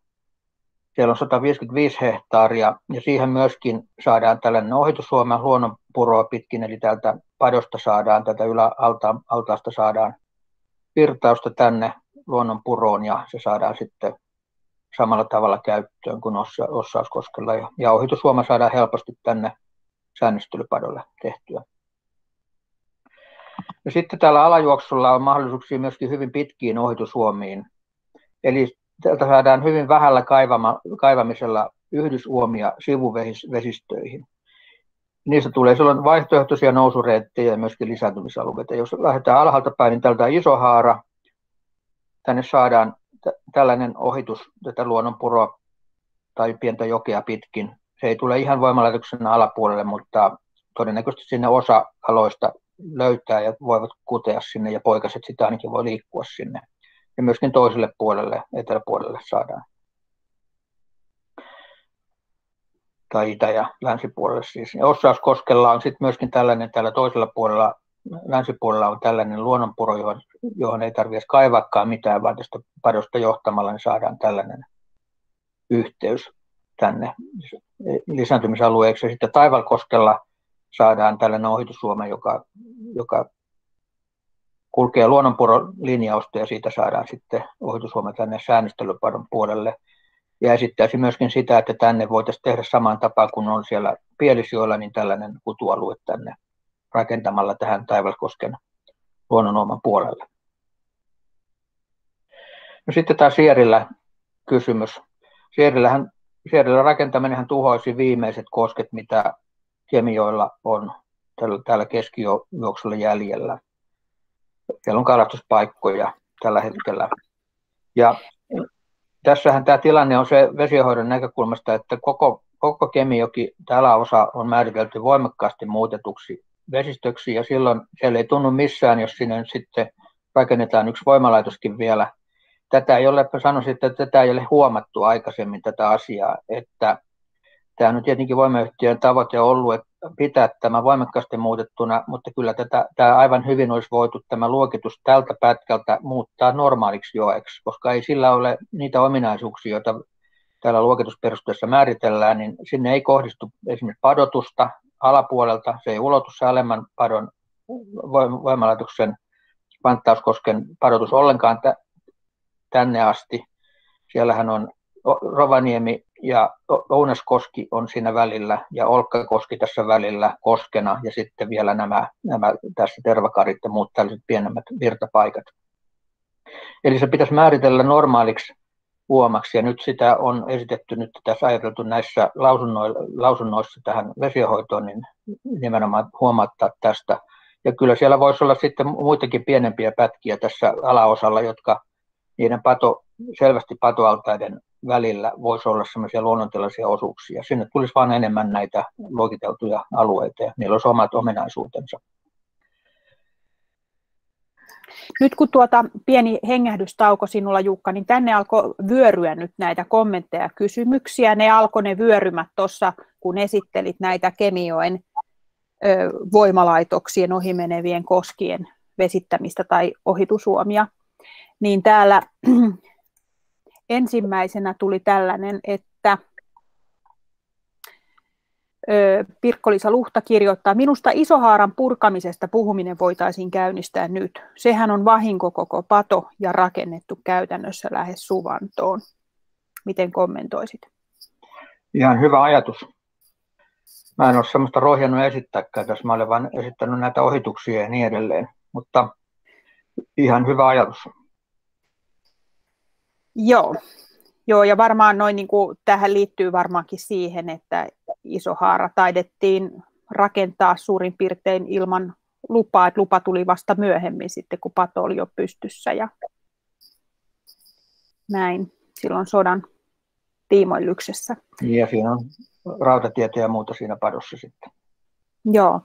siellä on 155 hehtaaria ja siihen myöskin saadaan tällainen ohitus Suomen luonnonpuroa pitkin, eli täältä padosta saadaan, tätä yläaltaasta saadaan virtausta tänne luonnonpuroon ja se saadaan sitten samalla tavalla käyttöön kuin Ossa, Ossauskoskella. Ja, ja ohitushuoma saadaan helposti tänne säännöstelypadolle tehtyä. Ja sitten täällä alajuoksulla on mahdollisuuksia myöskin hyvin pitkiin ohitusuomiin, Eli täältä saadaan hyvin vähällä kaivama, kaivamisella yhdysuomia sivuvesistöihin. Niistä tulee silloin vaihtoehtoisia nousureittejä ja myöskin lisääntymisalueita. Jos lähdetään alhaalta päin, niin täältä Isohaara, tänne saadaan t- tällainen ohitus tätä luonnonpuroa tai pientä jokea pitkin. Se ei tule ihan voimalaitoksen alapuolelle, mutta todennäköisesti sinne osa aloista löytää ja voivat kutea sinne ja poikaset sitä ainakin voi liikkua sinne ja myöskin toiselle puolelle, eteläpuolelle saadaan. Tai itä- ja länsipuolelle siis. Ja Ossauskoskella on sitten myöskin tällainen, täällä toisella puolella, länsipuolella on tällainen luonnonpuro, johon, johon ei tarvitse kaivaakaan mitään, vaan tästä padosta johtamalla niin saadaan tällainen yhteys tänne lisääntymisalueeksi. Ja sitten Taivalkoskella saadaan tällainen ohitusuoma, joka, joka kulkee luonnonpurolinjausta ja siitä saadaan sitten ohitusuoma tänne säännöstelypadon puolelle. Ja esittäisi myöskin sitä, että tänne voitaisiin tehdä saman tapaan kuin on siellä Pielisjoilla, niin tällainen kutualue tänne rakentamalla tähän Taivalkosken luonnonoman puolelle. No sitten tämä Sierillä kysymys. Sierillähän, Sierillä rakentaminen tuhoisi viimeiset kosket, mitä Kemioilla on tällä, täällä keskijuoksulla jäljellä siellä on kalastuspaikkoja tällä hetkellä. Ja tässähän tämä tilanne on se vesihoidon näkökulmasta, että koko, koko Kemijoki, tällä osa on määritelty voimakkaasti muutetuksi vesistöksi ja silloin siellä ei tunnu missään, jos sinne sitten rakennetaan yksi voimalaitoskin vielä. Tätä ei ole, sanoisin, että tätä ei ole huomattu aikaisemmin tätä asiaa, että tämä on tietenkin voimayhtiön tavoite ollut, että pitää tämä voimakkaasti muutettuna, mutta kyllä tätä, tämä aivan hyvin olisi voitu tämä luokitus tältä pätkältä muuttaa normaaliksi joeksi, koska ei sillä ole niitä ominaisuuksia, joita täällä luokitusperusteessa määritellään, niin sinne ei kohdistu esimerkiksi padotusta alapuolelta, se ei ulotu se alemman padon voimalaitoksen Panttauskosken padotus ollenkaan tänne asti. Siellähän on Rovaniemi ja Ounaskoski on siinä välillä ja Olkkakoski tässä välillä koskena ja sitten vielä nämä, nämä tässä tervakarit ja muut tällaiset pienemmät virtapaikat. Eli se pitäisi määritellä normaaliksi huomaksi ja nyt sitä on esitetty nyt tässä ajateltu näissä lausunnoissa tähän vesihoitoon, niin nimenomaan huomattaa tästä. Ja kyllä siellä voisi olla sitten muitakin pienempiä pätkiä tässä alaosalla, jotka niiden pato, selvästi patoaltaiden välillä voisi olla sellaisia luonnontilaisia osuuksia. Sinne tulisi vain enemmän näitä luokiteltuja alueita ja niillä olisi omat ominaisuutensa. Nyt kun tuota pieni hengähdystauko sinulla Jukka, niin tänne alkoi vyöryä nyt näitä kommentteja ja kysymyksiä. Ne alkoi ne vyörymät tuossa, kun esittelit näitä Kemioen ö, voimalaitoksien ohimenevien koskien vesittämistä tai ohitusuomia. Niin täällä ensimmäisenä tuli tällainen, että Pirkko-Liisa Luhta kirjoittaa, minusta Isohaaran purkamisesta puhuminen voitaisiin käynnistää nyt. Sehän on vahinko koko pato ja rakennettu käytännössä lähes suvantoon. Miten kommentoisit? Ihan hyvä ajatus. Mä en ole sellaista rohjannut esittääkään tässä. Mä olen vain esittänyt näitä ohituksia ja niin edelleen. Mutta ihan hyvä ajatus. Joo, Joo, ja varmaan noin niin kuin, tähän liittyy varmaankin siihen, että iso haara taidettiin rakentaa suurin piirtein ilman lupaa, että lupa tuli vasta myöhemmin sitten, kun pato oli jo pystyssä ja näin silloin sodan tiimoillyksessä. Ja siinä on rautatietä ja muuta siinä padossa sitten. Joo.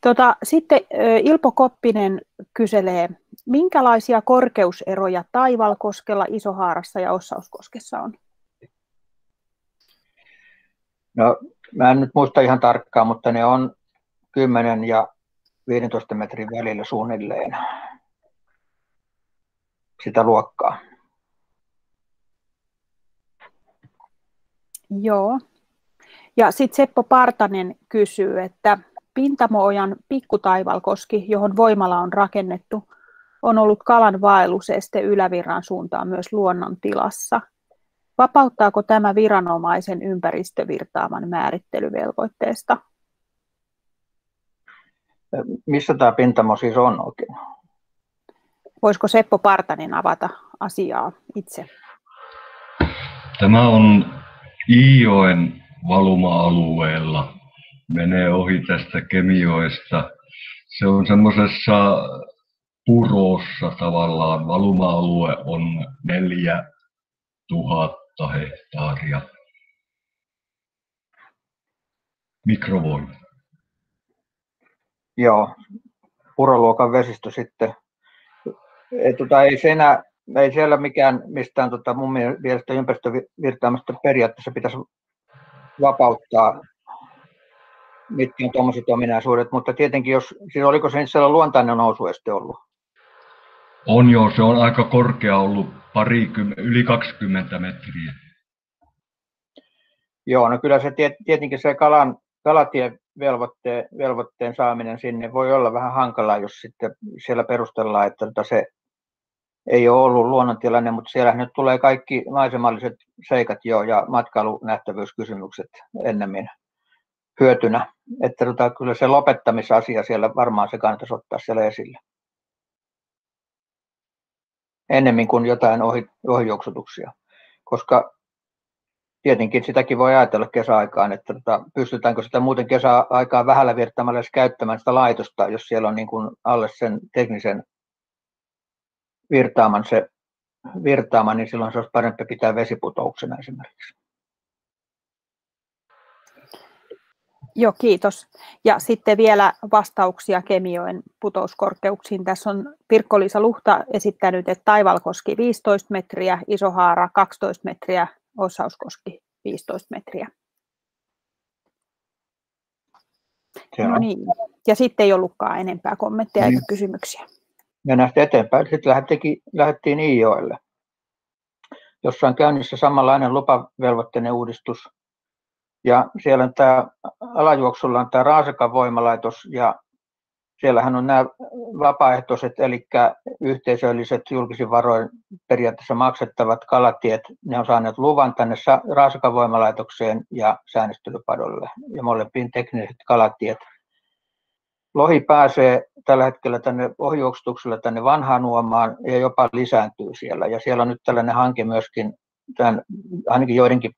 Tota, sitten Ilpo Koppinen kyselee, minkälaisia korkeuseroja Taivalkoskella, Isohaarassa ja Ossauskoskessa on? No, mä en nyt muista ihan tarkkaan, mutta ne on 10 ja 15 metrin välillä suunnilleen sitä luokkaa. Joo. Ja sitten Seppo Partanen kysyy, että Pintamoojan pikkutaivalkoski, johon voimala on rakennettu, on ollut kalan vaelluseste ylävirran suuntaan myös luonnon tilassa. Vapauttaako tämä viranomaisen ympäristövirtaaman määrittelyvelvoitteesta? Missä tämä pintamo siis on oikein? Voisiko Seppo Partanen avata asiaa itse? Tämä on Iijoen valuma-alueella menee ohi tästä Kemioista. Se on semmoisessa purossa tavallaan. Valuma-alue on neljä tuhatta hehtaaria. Mikrovoima. Joo, puroluokan vesistö sitten. Ei, tota, ei, siinä, ei siellä mikään mistään tota, mun mielestä ympäristövirtaamista periaatteessa pitäisi vapauttaa mitkä on tuommoiset ominaisuudet, mutta tietenkin jos, siis oliko se sellainen luontainen nousueste ollut? On joo, se on aika korkea ollut, pari, yli 20 metriä. Joo, no kyllä se tietenkin se kalan, kalatien velvoitteen, velvoitteen saaminen sinne voi olla vähän hankalaa, jos sitten siellä perustellaan, että tota se ei ole ollut luonnontilanne, mutta siellä nyt tulee kaikki maisemalliset seikat jo ja matkailunähtävyyskysymykset ennemmin hyötynä. Että tota, kyllä se lopettamisasia siellä varmaan se kannattaisi ottaa siellä esille. Ennemmin kuin jotain ohi. Koska tietenkin sitäkin voi ajatella kesäaikaan, että tota, pystytäänkö sitä muuten kesäaikaan vähällä virtaamalla käyttämään sitä laitosta, jos siellä on niin kuin alle sen teknisen virtaaman se virtaama, niin silloin se olisi parempi pitää vesiputouksena esimerkiksi. Joo, kiitos. Ja sitten vielä vastauksia Kemioen putouskorkeuksiin. Tässä on Pirkko-Liisa Luhta esittänyt, että Taivalkoski 15 metriä, Isohaara 12 metriä, Osauskoski 15 metriä. No niin. Ja sitten ei ollutkaan enempää kommentteja niin. eikä kysymyksiä. Mennään eteenpäin. Sitten lähdettiin, lähdettiin Iijoelle, jossa on käynnissä samanlainen lupavelvoitteinen uudistus ja siellä on tämä alajuoksulla on tämä Raasekan voimalaitos ja siellähän on nämä vapaaehtoiset, eli yhteisölliset julkisin varoin periaatteessa maksettavat kalatiet. Ne on saaneet luvan tänne Raasekan voimalaitokseen ja säännöstelypadolle ja molempiin tekniset kalatiet. Lohi pääsee tällä hetkellä tänne ohjuoksutuksella tänne vanhaan nuomaan ja jopa lisääntyy siellä. Ja siellä on nyt tällainen hanke myöskin, tämän, ainakin joidenkin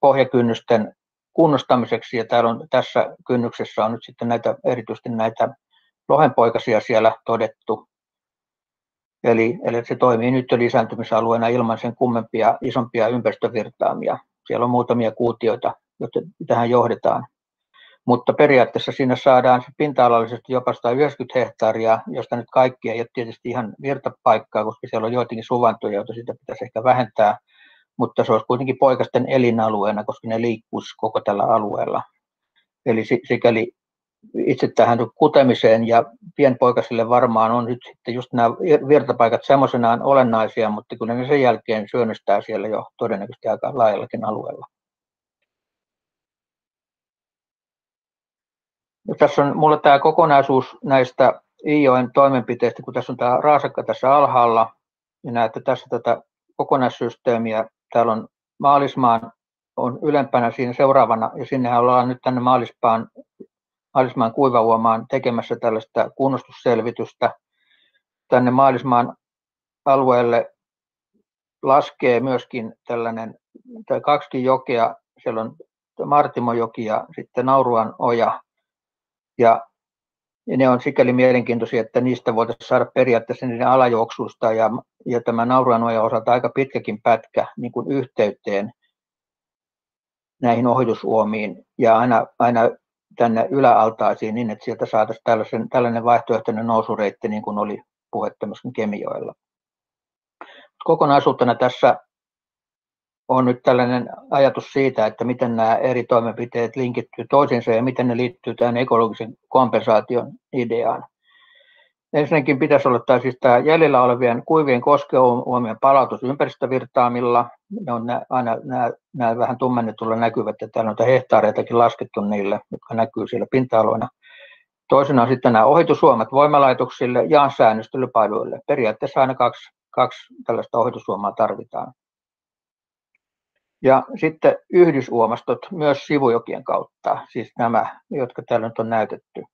pohjakynnysten kunnostamiseksi ja täällä on, tässä kynnyksessä on nyt sitten näitä, erityisesti näitä lohenpoikasia siellä todettu. Eli, eli se toimii nyt jo lisääntymisalueena ilman sen kummempia, isompia ympäristövirtaamia. Siellä on muutamia kuutioita, joita tähän johdetaan. Mutta periaatteessa siinä saadaan pinta-alallisesti jopa 190 hehtaaria, josta nyt kaikki ei ole tietysti ihan virtapaikkaa, koska siellä on joitakin suvantoja, joita sitä pitäisi ehkä vähentää, mutta se olisi kuitenkin poikasten elinalueena, koska ne liikkuisi koko tällä alueella. Eli sikäli itse tähän kutemiseen ja pienpoikasille varmaan on nyt sitten just nämä virtapaikat semmoisenaan olennaisia, mutta kyllä ne sen jälkeen syönnöstää siellä jo todennäköisesti aika laajallakin alueella. Tässä on mulla tämä kokonaisuus näistä ION toimenpiteistä, kun tässä on tämä raasakka tässä alhaalla, ja näette tässä tätä kokonaissysteemiä. Täällä on maalismaan on ylempänä siinä seuraavana, ja sinne ollaan nyt tänne maalispaan Maalismaan kuivavuomaan tekemässä tällaista kunnostusselvitystä. Tänne Maalismaan alueelle laskee myöskin tällainen, tai kaksi jokea, siellä on Martimojoki ja sitten Nauruan oja. Ja, ne on sikäli mielenkiintoisia, että niistä voitaisiin saada periaatteessa niiden alajuoksusta ja, ja tämä Nauruan oja osalta aika pitkäkin pätkä niin kuin yhteyteen näihin ohitusuomiin ja aina, aina tänne yläaltaisiin niin, että sieltä saataisiin tällainen vaihtoehtoinen nousureitti, niin kuin oli puhetta myöskin Kemijoella. Kokonaisuutena tässä on nyt tällainen ajatus siitä, että miten nämä eri toimenpiteet linkittyy toisiinsa ja miten ne liittyy tähän ekologisen kompensaation ideaan. Ensinnäkin pitäisi olla tämä, siis tämä jäljellä olevien kuivien koskeumien palautus ympäristövirtaamilla. Ne on nämä, aina nämä, nämä vähän tummennetulla näkyvät, että täällä on hehtaareitakin laskettu niille, jotka näkyy siellä pinta-aloina. Toisena on sitten nämä ohitusuomat voimalaitoksille ja säännöstelypailuille. Periaatteessa aina kaksi, kaksi tällaista ohitusuomaa tarvitaan. Ja sitten yhdysuomastot myös sivujokien kautta, siis nämä, jotka täällä nyt on näytetty.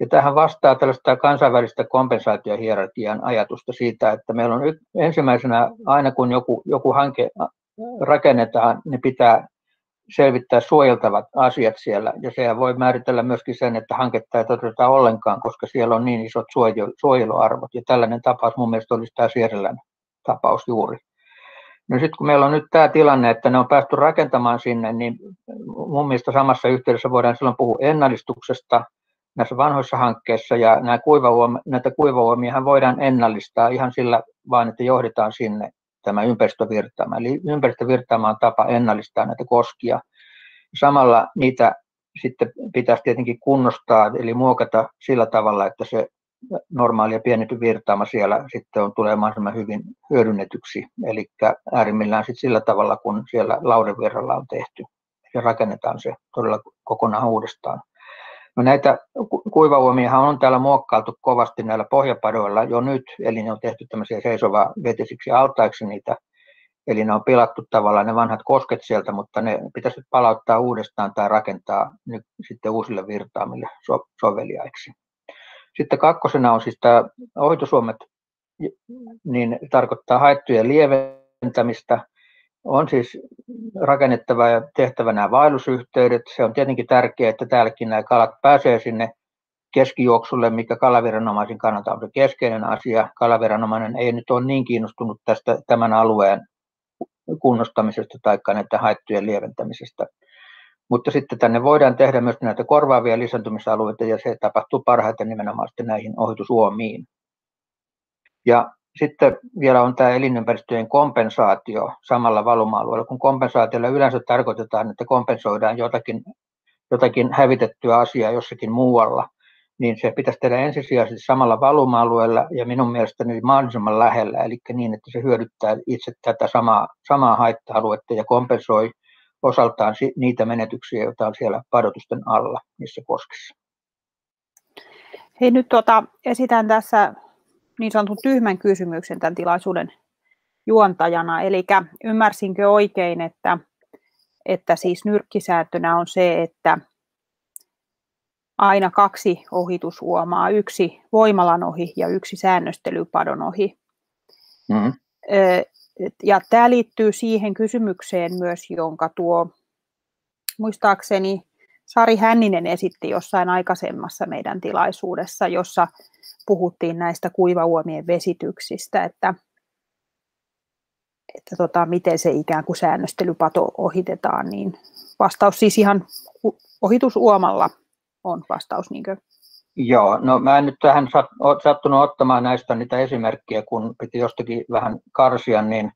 Ja tähän vastaa tällaista kansainvälistä kompensaatiohierarkian ajatusta siitä, että meillä on ensimmäisenä aina kun joku, joku hanke rakennetaan, niin pitää selvittää suojeltavat asiat siellä. Ja se voi määritellä myöskin sen, että hanketta ei toteuteta ollenkaan, koska siellä on niin isot suojeluarvot. Ja tällainen tapaus mun mielestä olisi tämä Sierrelän tapaus juuri. No sitten kun meillä on nyt tämä tilanne, että ne on päästy rakentamaan sinne, niin mun mielestä samassa yhteydessä voidaan silloin puhua ennallistuksesta, näissä vanhoissa hankkeissa ja nämä näitä kuivavuomia voidaan ennallistaa ihan sillä vaan, että johdetaan sinne tämä ympäristövirtaama. Eli ympäristövirtaama on tapa ennallistaa näitä koskia. Samalla niitä sitten pitäisi tietenkin kunnostaa, eli muokata sillä tavalla, että se normaali ja pienempi virtaama siellä sitten on, tulee mahdollisimman hyvin hyödynnetyksi. Eli äärimmillään sitten sillä tavalla, kun siellä Laurevirralla on tehty ja rakennetaan se todella kokonaan uudestaan. No näitä kuivauomia on täällä muokkailtu kovasti näillä pohjapadoilla jo nyt, eli ne on tehty tämmöisiä seisovaa vetisiksi altaiksi niitä, eli ne on pilattu tavallaan ne vanhat kosket sieltä, mutta ne pitäisi palauttaa uudestaan tai rakentaa nyt sitten uusille virtaamille so- soveliaiksi. Sitten kakkosena on siis tämä ohitusuomet, niin tarkoittaa haittujen lieventämistä, on siis rakennettava ja tehtävä nämä vaellusyhteydet. Se on tietenkin tärkeää, että täälläkin nämä kalat pääsee sinne keskijuoksulle, mikä kalaviranomaisen kannalta on se keskeinen asia. Kalaviranomainen ei nyt ole niin kiinnostunut tästä tämän alueen kunnostamisesta tai näiden haittujen lieventämisestä. Mutta sitten tänne voidaan tehdä myös näitä korvaavia lisääntymisalueita ja se tapahtuu parhaiten nimenomaan näihin ohitusuomiin. Ja sitten vielä on tämä elinympäristöjen kompensaatio samalla valuma-alueella, kun kompensaatiolla yleensä tarkoitetaan, että kompensoidaan jotakin, jotakin hävitettyä asiaa jossakin muualla, niin se pitäisi tehdä ensisijaisesti samalla valuma-alueella ja minun mielestäni mahdollisimman lähellä, eli niin, että se hyödyttää itse tätä samaa, samaa haitta-aluetta ja kompensoi osaltaan niitä menetyksiä, joita on siellä padotusten alla niissä koskissa. Hei, nyt tuota, esitän tässä niin sanotun tyhmän kysymyksen tämän tilaisuuden juontajana. Eli ymmärsinkö oikein, että, että siis nyrkkisääntönä on se, että aina kaksi ohitusuomaa, yksi voimalan ohi ja yksi säännöstelypadon ohi. Mm-hmm. Ja tämä liittyy siihen kysymykseen myös, jonka tuo muistaakseni Sari Hänninen esitti jossain aikaisemmassa meidän tilaisuudessa, jossa puhuttiin näistä kuivauomien vesityksistä, että, että tota, miten se ikään kuin säännöstelypato ohitetaan, niin vastaus siis ihan ohitusuomalla on vastaus. Niinkö? Joo, no mä en nyt tähän sattunut ottamaan näistä niitä esimerkkejä, kun piti jostakin vähän karsia, niin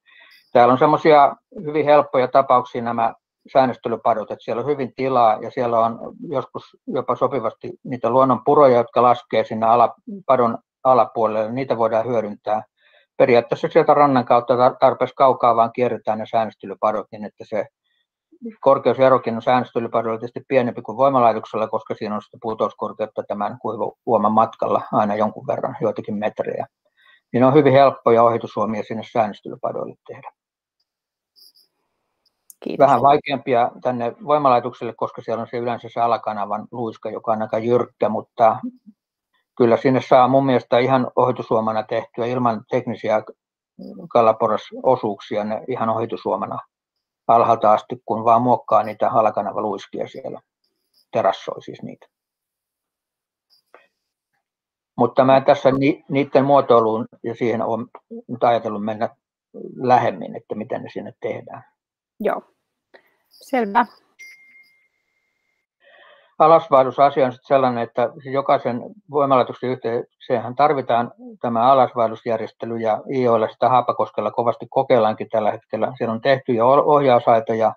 täällä on semmoisia hyvin helppoja tapauksia nämä säännöstelypadot, että siellä on hyvin tilaa ja siellä on joskus jopa sopivasti niitä luonnonpuroja, jotka laskee sinne ala, padon alapuolelle, niitä voidaan hyödyntää. Periaatteessa sieltä rannan kautta tarpeeksi kaukaa vaan kierretään ne säännöstelypadot niin, että se korkeuserokin on säännöstelypadolla tietysti pienempi kuin voimalaitoksella, koska siinä on sitä putouskorkeutta tämän kuivuoman matkalla aina jonkun verran, joitakin metrejä. Niin on hyvin helppoja ohitusuomia sinne säännöstelypadoille tehdä. Kiitos. Vähän vaikeampia tänne voimalaitokselle, koska siellä on se yleensä se alakanavan luiska, joka on aika jyrkkä, mutta kyllä sinne saa mun mielestä ihan ohitusuomana tehtyä ilman teknisiä kalaporasosuuksia ne ihan ohitusuomana alhaalta asti, kun vaan muokkaa niitä alakanavaluiskia siellä, terassoi siis niitä. Mutta mä tässä ni, niiden muotoiluun ja siihen olen nyt ajatellut mennä lähemmin, että miten ne sinne tehdään. Joo, selvä. Alasvaellusasia on sellainen, että jokaisen voimalaitoksen yhteiseen tarvitaan tämä alasvaellusjärjestely ja IOilla sitä Haapakoskella kovasti kokeillaankin tällä hetkellä. Siellä on tehty jo ohjausaito ja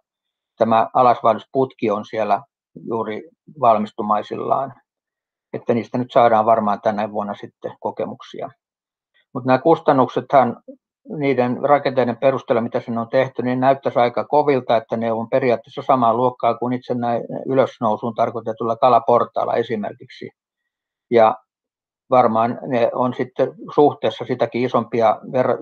tämä alasvaellusputki on siellä juuri valmistumaisillaan. Että niistä nyt saadaan varmaan tänä vuonna sitten kokemuksia. Mutta nämä kustannuksethan niiden rakenteiden perusteella, mitä sinne on tehty, niin näyttäisi aika kovilta, että ne on periaatteessa samaa luokkaa kuin itse näin ylösnousuun tarkoitetulla kalaportaalla esimerkiksi. Ja varmaan ne on sitten suhteessa sitäkin isompia,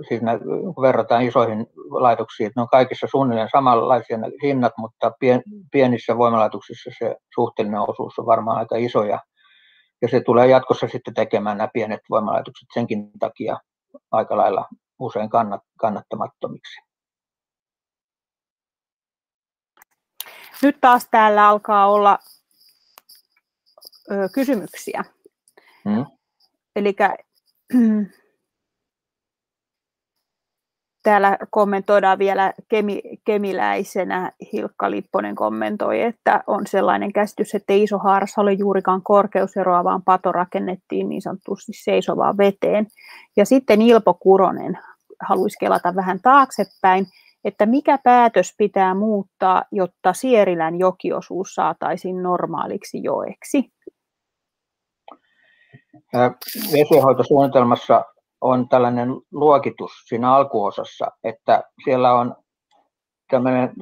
siis ne, kun verrataan isoihin laitoksiin, että ne on kaikissa suunnilleen samanlaisia ne hinnat, mutta pien, pienissä voimalaitoksissa se suhteellinen osuus on varmaan aika iso ja, ja se tulee jatkossa sitten tekemään nämä pienet voimalaitokset senkin takia aika lailla usein kannat, kannattamattomiksi. Nyt taas täällä alkaa olla ö, kysymyksiä. Hmm. Eli täällä kommentoidaan vielä kemi, kemiläisenä, Hilkka Lipponen kommentoi, että on sellainen käsitys, että iso haarassa ole juurikaan korkeuseroa, vaan pato rakennettiin niin sanotusti seisovaan veteen. Ja sitten Ilpo Kuronen haluaisi kelata vähän taaksepäin, että mikä päätös pitää muuttaa, jotta Sierilän jokiosuus saataisiin normaaliksi joeksi? Vesihoitosuunnitelmassa on tällainen luokitus siinä alkuosassa, että siellä on tämmöinen,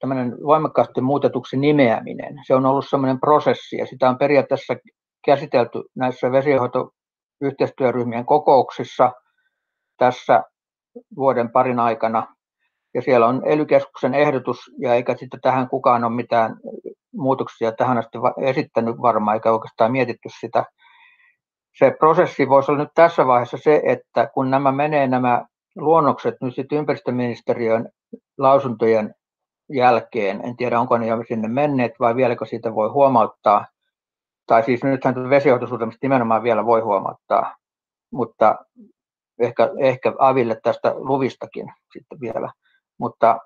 tämmöinen voimakkaasti muutetuksi nimeäminen. Se on ollut semmoinen prosessi ja sitä on periaatteessa käsitelty näissä vesihoitoyhteistyöryhmien kokouksissa tässä vuoden parin aikana. Ja siellä on ely ehdotus, ja eikä sitten tähän kukaan ole mitään muutoksia tähän asti esittänyt varmaan, eikä oikeastaan mietitty sitä. Se prosessi voisi olla nyt tässä vaiheessa se, että kun nämä menee nämä luonnokset nyt sitten ympäristöministeriön lausuntojen jälkeen, en tiedä onko ne jo sinne menneet vai vieläkö siitä voi huomauttaa, tai siis nythän vesijohtosuudelmasta nimenomaan vielä voi huomauttaa, mutta ehkä, ehkä Aville tästä luvistakin sitten vielä, mutta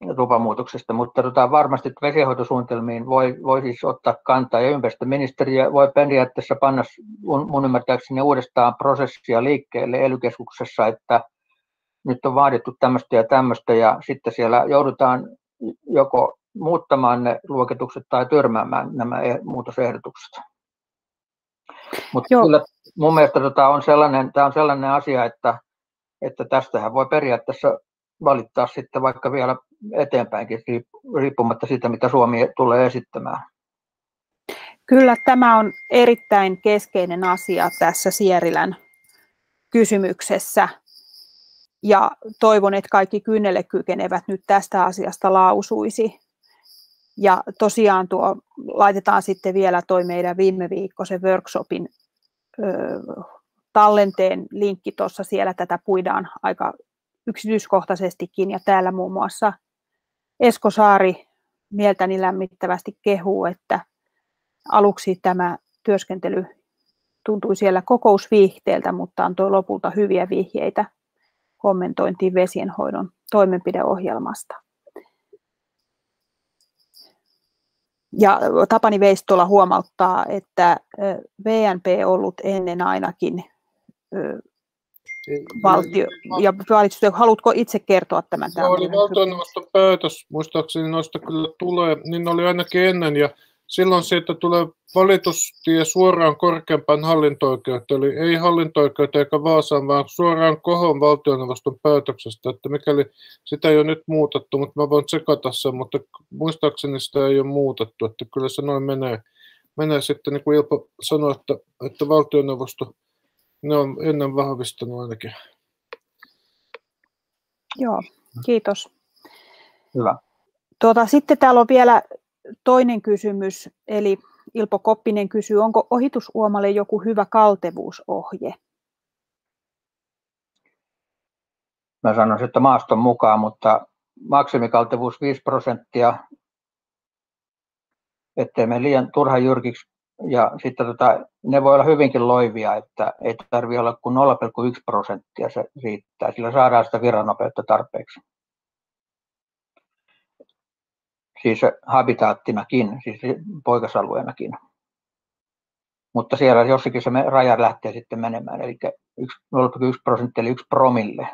lupamuutoksesta, mutta tota, varmasti vesihoitosuunnitelmiin voi, voi siis ottaa kantaa ja ympäristöministeriö voi periaatteessa panna mun ymmärtääkseni uudestaan prosessia liikkeelle ely että nyt on vaadittu tämmöistä ja tämmöistä ja sitten siellä joudutaan joko muuttamaan ne luokitukset tai tyrmäämään nämä e-, muutosehdotukset. Mutta kyllä mun mielestä tota on sellainen, tämä on sellainen asia, että, että tästähän voi periaatteessa valittaa sitten vaikka vielä eteenpäinkin, riippumatta siitä, mitä Suomi tulee esittämään. Kyllä tämä on erittäin keskeinen asia tässä Sierilän kysymyksessä. Ja toivon, että kaikki kynnelle kykenevät nyt tästä asiasta lausuisi. Ja tosiaan tuo, laitetaan sitten vielä toi meidän viime viikkoisen workshopin ö, tallenteen linkki tuossa siellä tätä puidaan aika yksityiskohtaisestikin ja täällä muun muassa Esko Saari mieltäni lämmittävästi kehuu, että aluksi tämä työskentely tuntui siellä kokousviihteeltä, mutta antoi lopulta hyviä vihjeitä kommentointiin vesienhoidon toimenpideohjelmasta. Ja Tapani Veistola huomauttaa, että VNP on ollut ennen ainakin valtio, ja valitsus, haluatko itse kertoa tämän? Se oli valtioneuvoston päätös, muistaakseni noista kyllä tulee, niin oli ainakin ennen, ja silloin siitä tulee valitustie suoraan korkeampaan hallinto eli ei hallinto eikä Vaasaan, vaan suoraan kohon valtioneuvoston päätöksestä, että mikäli sitä ei ole nyt muutettu, mutta mä voin tsekata sen, mutta muistaakseni sitä ei ole muutettu, että kyllä se noin menee, menee sitten, niin kuin Ilpo sanoi, että, että valtioneuvosto ne on ennen vahvistanut ainakin. Joo, kiitos. Hyvä. Tuota, sitten täällä on vielä toinen kysymys, eli Ilpo Koppinen kysyy, onko ohitusuomalle joku hyvä kaltevuusohje? Mä sanoisin, että maaston mukaan, mutta maksimikaltevuus 5 prosenttia, ettei me liian turha jyrkiksi. Ja sitten tota, ne voi olla hyvinkin loivia, että ei tarvitse olla kuin 0,1 prosenttia, se riittää. Sillä saadaan sitä viranopeutta tarpeeksi. siis habitaattinakin, siis poikasalueenakin. Mutta siellä jossakin se raja lähtee sitten menemään, eli 0,1 prosenttia eli 1 promille.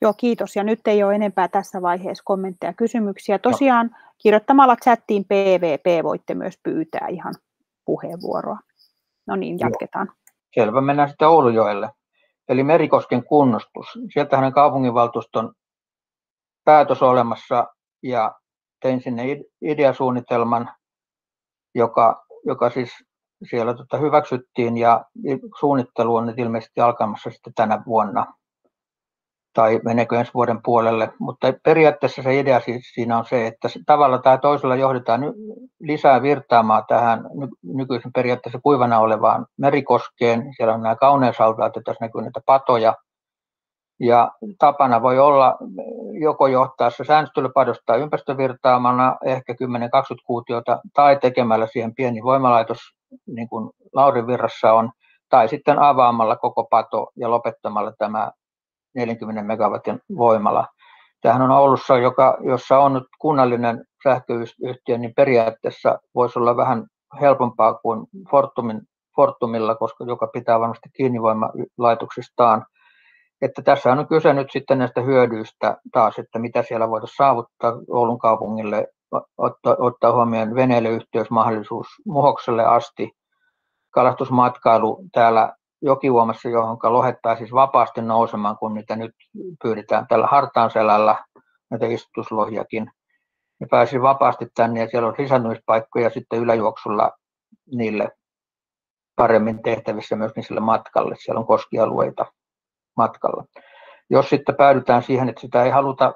Joo, kiitos. Ja nyt ei ole enempää tässä vaiheessa kommentteja ja kysymyksiä. Tosiaan no. Kirjoittamalla chattiin PVP voitte myös pyytää ihan puheenvuoroa. No niin, jatketaan. Joo. Selvä, mennään sitten Oulujoelle. Eli Merikosken kunnostus. Sieltähän kaupunginvaltuuston päätös olemassa ja tein sinne ideasuunnitelman, joka, joka siis siellä tota hyväksyttiin ja suunnittelu on nyt ilmeisesti alkamassa sitten tänä vuonna tai meneekö ensi vuoden puolelle, mutta periaatteessa se idea siinä on se, että tavalla tai toisella johdetaan lisää virtaamaa tähän nykyisen periaatteessa kuivana olevaan merikoskeen. Siellä on nämä kauneusaltaat, että tässä näkyy näitä patoja, ja tapana voi olla joko johtaa se säännöstelypadosta ympäristövirtaamana ehkä 10-20 kuutiota tai tekemällä siihen pieni voimalaitos, niin kuin Laurin virrassa on, tai sitten avaamalla koko pato ja lopettamalla tämä 40 megawatin voimala. Tämähän on Oulussa, joka, jossa on nyt kunnallinen sähköyhtiö, niin periaatteessa voisi olla vähän helpompaa kuin Fortumin, Fortumilla, koska joka pitää varmasti kiinni voimalaitoksistaan että tässä on kyse nyt sitten näistä hyödyistä taas, että mitä siellä voitaisiin saavuttaa Oulun kaupungille, ottaa, ottaa huomioon veneilyyhteysmahdollisuus Muhokselle asti, kalastusmatkailu täällä jokiuomassa, johon lohet siis vapaasti nousemaan, kun niitä nyt pyydetään tällä hartaanselällä, näitä istutuslohjakin. Ne pääsi vapaasti tänne ja siellä on lisääntymispaikkoja sitten yläjuoksulla niille paremmin tehtävissä myöskin sille matkalle. Siellä on koskialueita matkalla. Jos sitten päädytään siihen, että sitä ei haluta,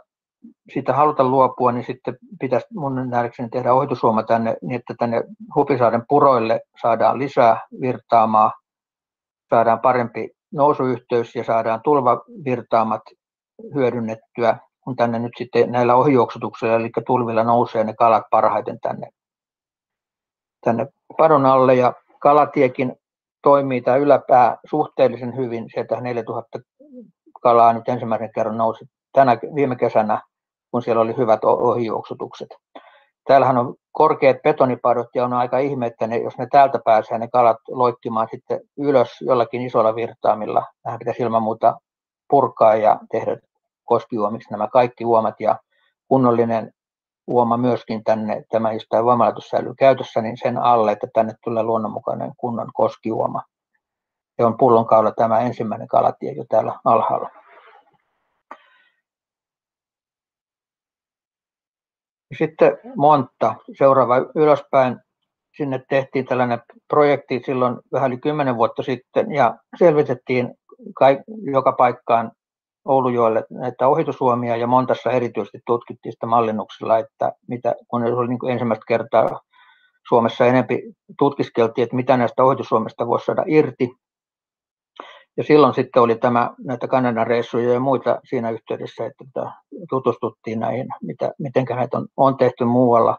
sitä haluta luopua, niin sitten pitäisi mun nähdäkseni tehdä ohitusuoma tänne, niin että tänne Hupisaaren puroille saadaan lisää virtaamaa, saadaan parempi nousuyhteys ja saadaan tulvavirtaamat hyödynnettyä, kun tänne nyt sitten näillä ohijuoksutuksilla, eli tulvilla nousee ne kalat parhaiten tänne, tänne padon alle ja kalatiekin toimii tämä yläpää suhteellisen hyvin. Sieltä 4000 kalaa nyt ensimmäisen kerran nousi tänä, viime kesänä, kun siellä oli hyvät ohijuoksutukset. Täällähän on korkeat betonipadot ja on aika ihme, että ne, jos ne täältä pääsee ne kalat loikkimaan sitten ylös jollakin isolla virtaamilla. Tähän pitäisi ilman muuta purkaa ja tehdä koskiuomiksi nämä kaikki uomat ja kunnollinen uoma myöskin tänne, tämä jos voimalaitos säilyy käytössä, niin sen alle, että tänne tulee luonnonmukainen kunnon koskiuoma. Ja on pullonkaula tämä ensimmäinen kalatie jo täällä alhaalla. Sitten Montta, seuraava ylöspäin. Sinne tehtiin tällainen projekti silloin vähän yli kymmenen vuotta sitten ja selvitettiin joka paikkaan Oulujoelle näitä ohitusuomia ja Montassa erityisesti tutkittiin sitä mallinnuksella, että mitä, kun oli niin kuin ensimmäistä kertaa Suomessa enempi tutkiskeltiin, että mitä näistä ohitusuomista voisi saada irti. Ja silloin sitten oli tämä, näitä Kanadan reissuja ja muita siinä yhteydessä, että tota, tutustuttiin näihin, mitä, miten näitä on, on tehty muualla.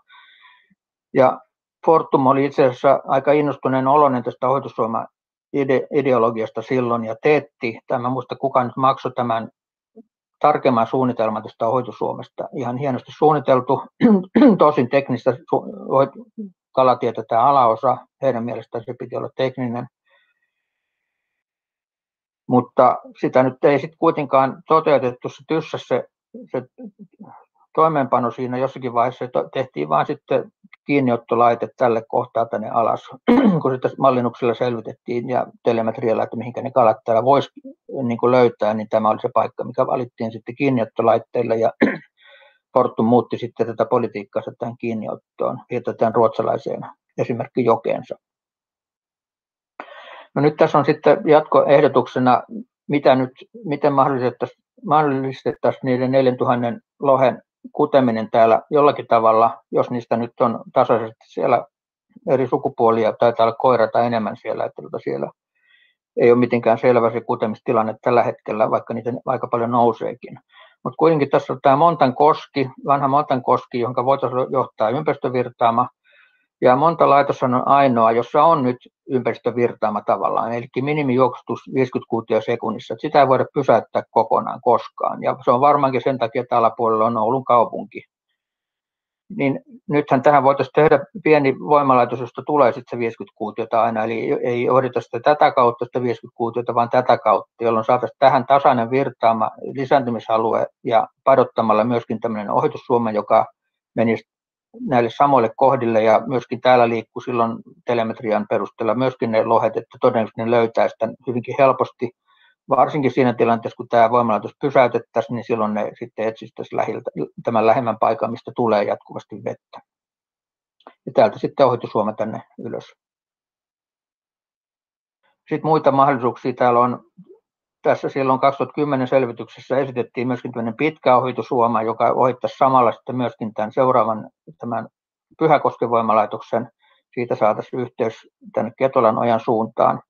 Ja Fortum oli itse asiassa aika innostuneen oloinen tästä hoitosuoma ide, ideologiasta silloin ja teetti, tämä muista kuka nyt maksoi tämän tarkemman suunnitelman tästä hoitosuomesta. Ihan hienosti suunniteltu, [clears throat] tosin teknistä kalatietä tämä alaosa, heidän mielestään se piti olla tekninen, mutta sitä nyt ei sitten kuitenkaan toteutettu se tyssä se, se toimeenpano siinä jossakin vaiheessa tehtiin vaan sitten kiinniottolaite tälle kohtaa tänne alas, [clears throat] kun sitä mallinnuksella selvitettiin ja telemetrialla, että mihinkä ne kalat täällä voisi niin löytää, niin tämä oli se paikka, mikä valittiin sitten kiinniottolaitteilla ja [clears throat] Fortum muutti sitten tätä politiikkaa tähän kiinniottoon, vietetään ruotsalaiseen esimerkki jokeensa. No nyt tässä on sitten jatkoehdotuksena, mitä nyt, miten mahdollistettaisiin, mahdollistettaisiin niiden 4000 lohen kuteminen täällä jollakin tavalla, jos niistä nyt on tasaisesti siellä eri sukupuolia, taitaa olla koira tai enemmän siellä, että tuota siellä ei ole mitenkään selvä se kutemistilanne tällä hetkellä, vaikka niitä aika paljon nouseekin. Mutta kuitenkin tässä on tämä Montan koski, vanha Montan koski, jonka voitaisiin johtaa ympäristövirtaama, ja monta laitos on ainoa, jossa on nyt ympäristövirtaama tavallaan, eli minimijuoksutus 50 kuutio sekunnissa. Sitä ei voida pysäyttää kokonaan koskaan. Ja se on varmaankin sen takia, että alapuolella on Oulun kaupunki. Niin nythän tähän voitaisiin tehdä pieni voimalaitos, josta tulee sitten se 50 kuutiota aina, eli ei johdita sitä tätä kautta sitä 50 kuutiota, vaan tätä kautta, jolloin saataisiin tähän tasainen virtaama lisääntymisalue ja padottamalla myöskin tämmöinen ohitussuoma, joka menisi näille samoille kohdille ja myöskin täällä liikkuu silloin telemetrian perusteella myöskin ne lohet, että todennäköisesti ne löytää sitä hyvinkin helposti. Varsinkin siinä tilanteessa, kun tämä voimalaitos pysäytettäisiin, niin silloin ne sitten etsistäisiin lähiltä, tämän lähemmän paikan, mistä tulee jatkuvasti vettä. Ja täältä sitten ohitusuoma tänne ylös. Sitten muita mahdollisuuksia täällä on tässä silloin 2010 selvityksessä esitettiin myöskin tämmöinen pitkä ohitusuoma, joka ohittaisi samalla sitten myöskin tämän seuraavan tämän Pyhäkosken voimalaitoksen. Siitä saataisiin yhteys tänne Ketolan ojan suuntaan.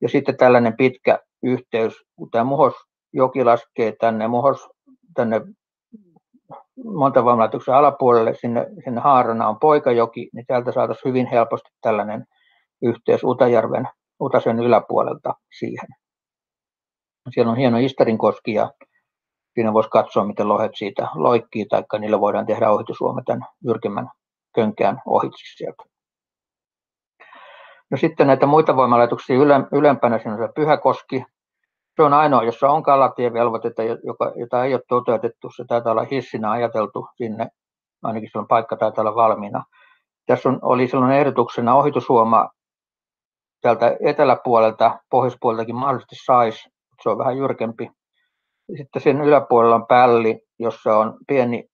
Ja sitten tällainen pitkä yhteys, kun tämä Muhos joki laskee tänne Muhos, tänne monta voimalaitoksen alapuolelle, sinne, sinne haarana on Poikajoki, niin täältä saataisiin hyvin helposti tällainen yhteys Utajärven, Utasen yläpuolelta siihen. Siellä on hieno Istarinkoski ja siinä voisi katsoa, miten lohet siitä loikkii, tai niillä voidaan tehdä ohitusuoma tämän jyrkemmän könkään ohitse sieltä. No sitten näitä muita voimalaitoksia ylempänä, siinä on se Pyhäkoski. Se on ainoa, jossa on kalatievelvoitetta, joka, jota ei ole toteutettu. Se taitaa olla hissinä ajateltu sinne, ainakin silloin paikka taitaa olla valmiina. Tässä on, oli silloin ehdotuksena ohitusuoma täältä eteläpuolelta, pohjoispuoleltakin mahdollisesti saisi se on vähän jyrkempi. Sitten sen yläpuolella on pälli, jossa on pieni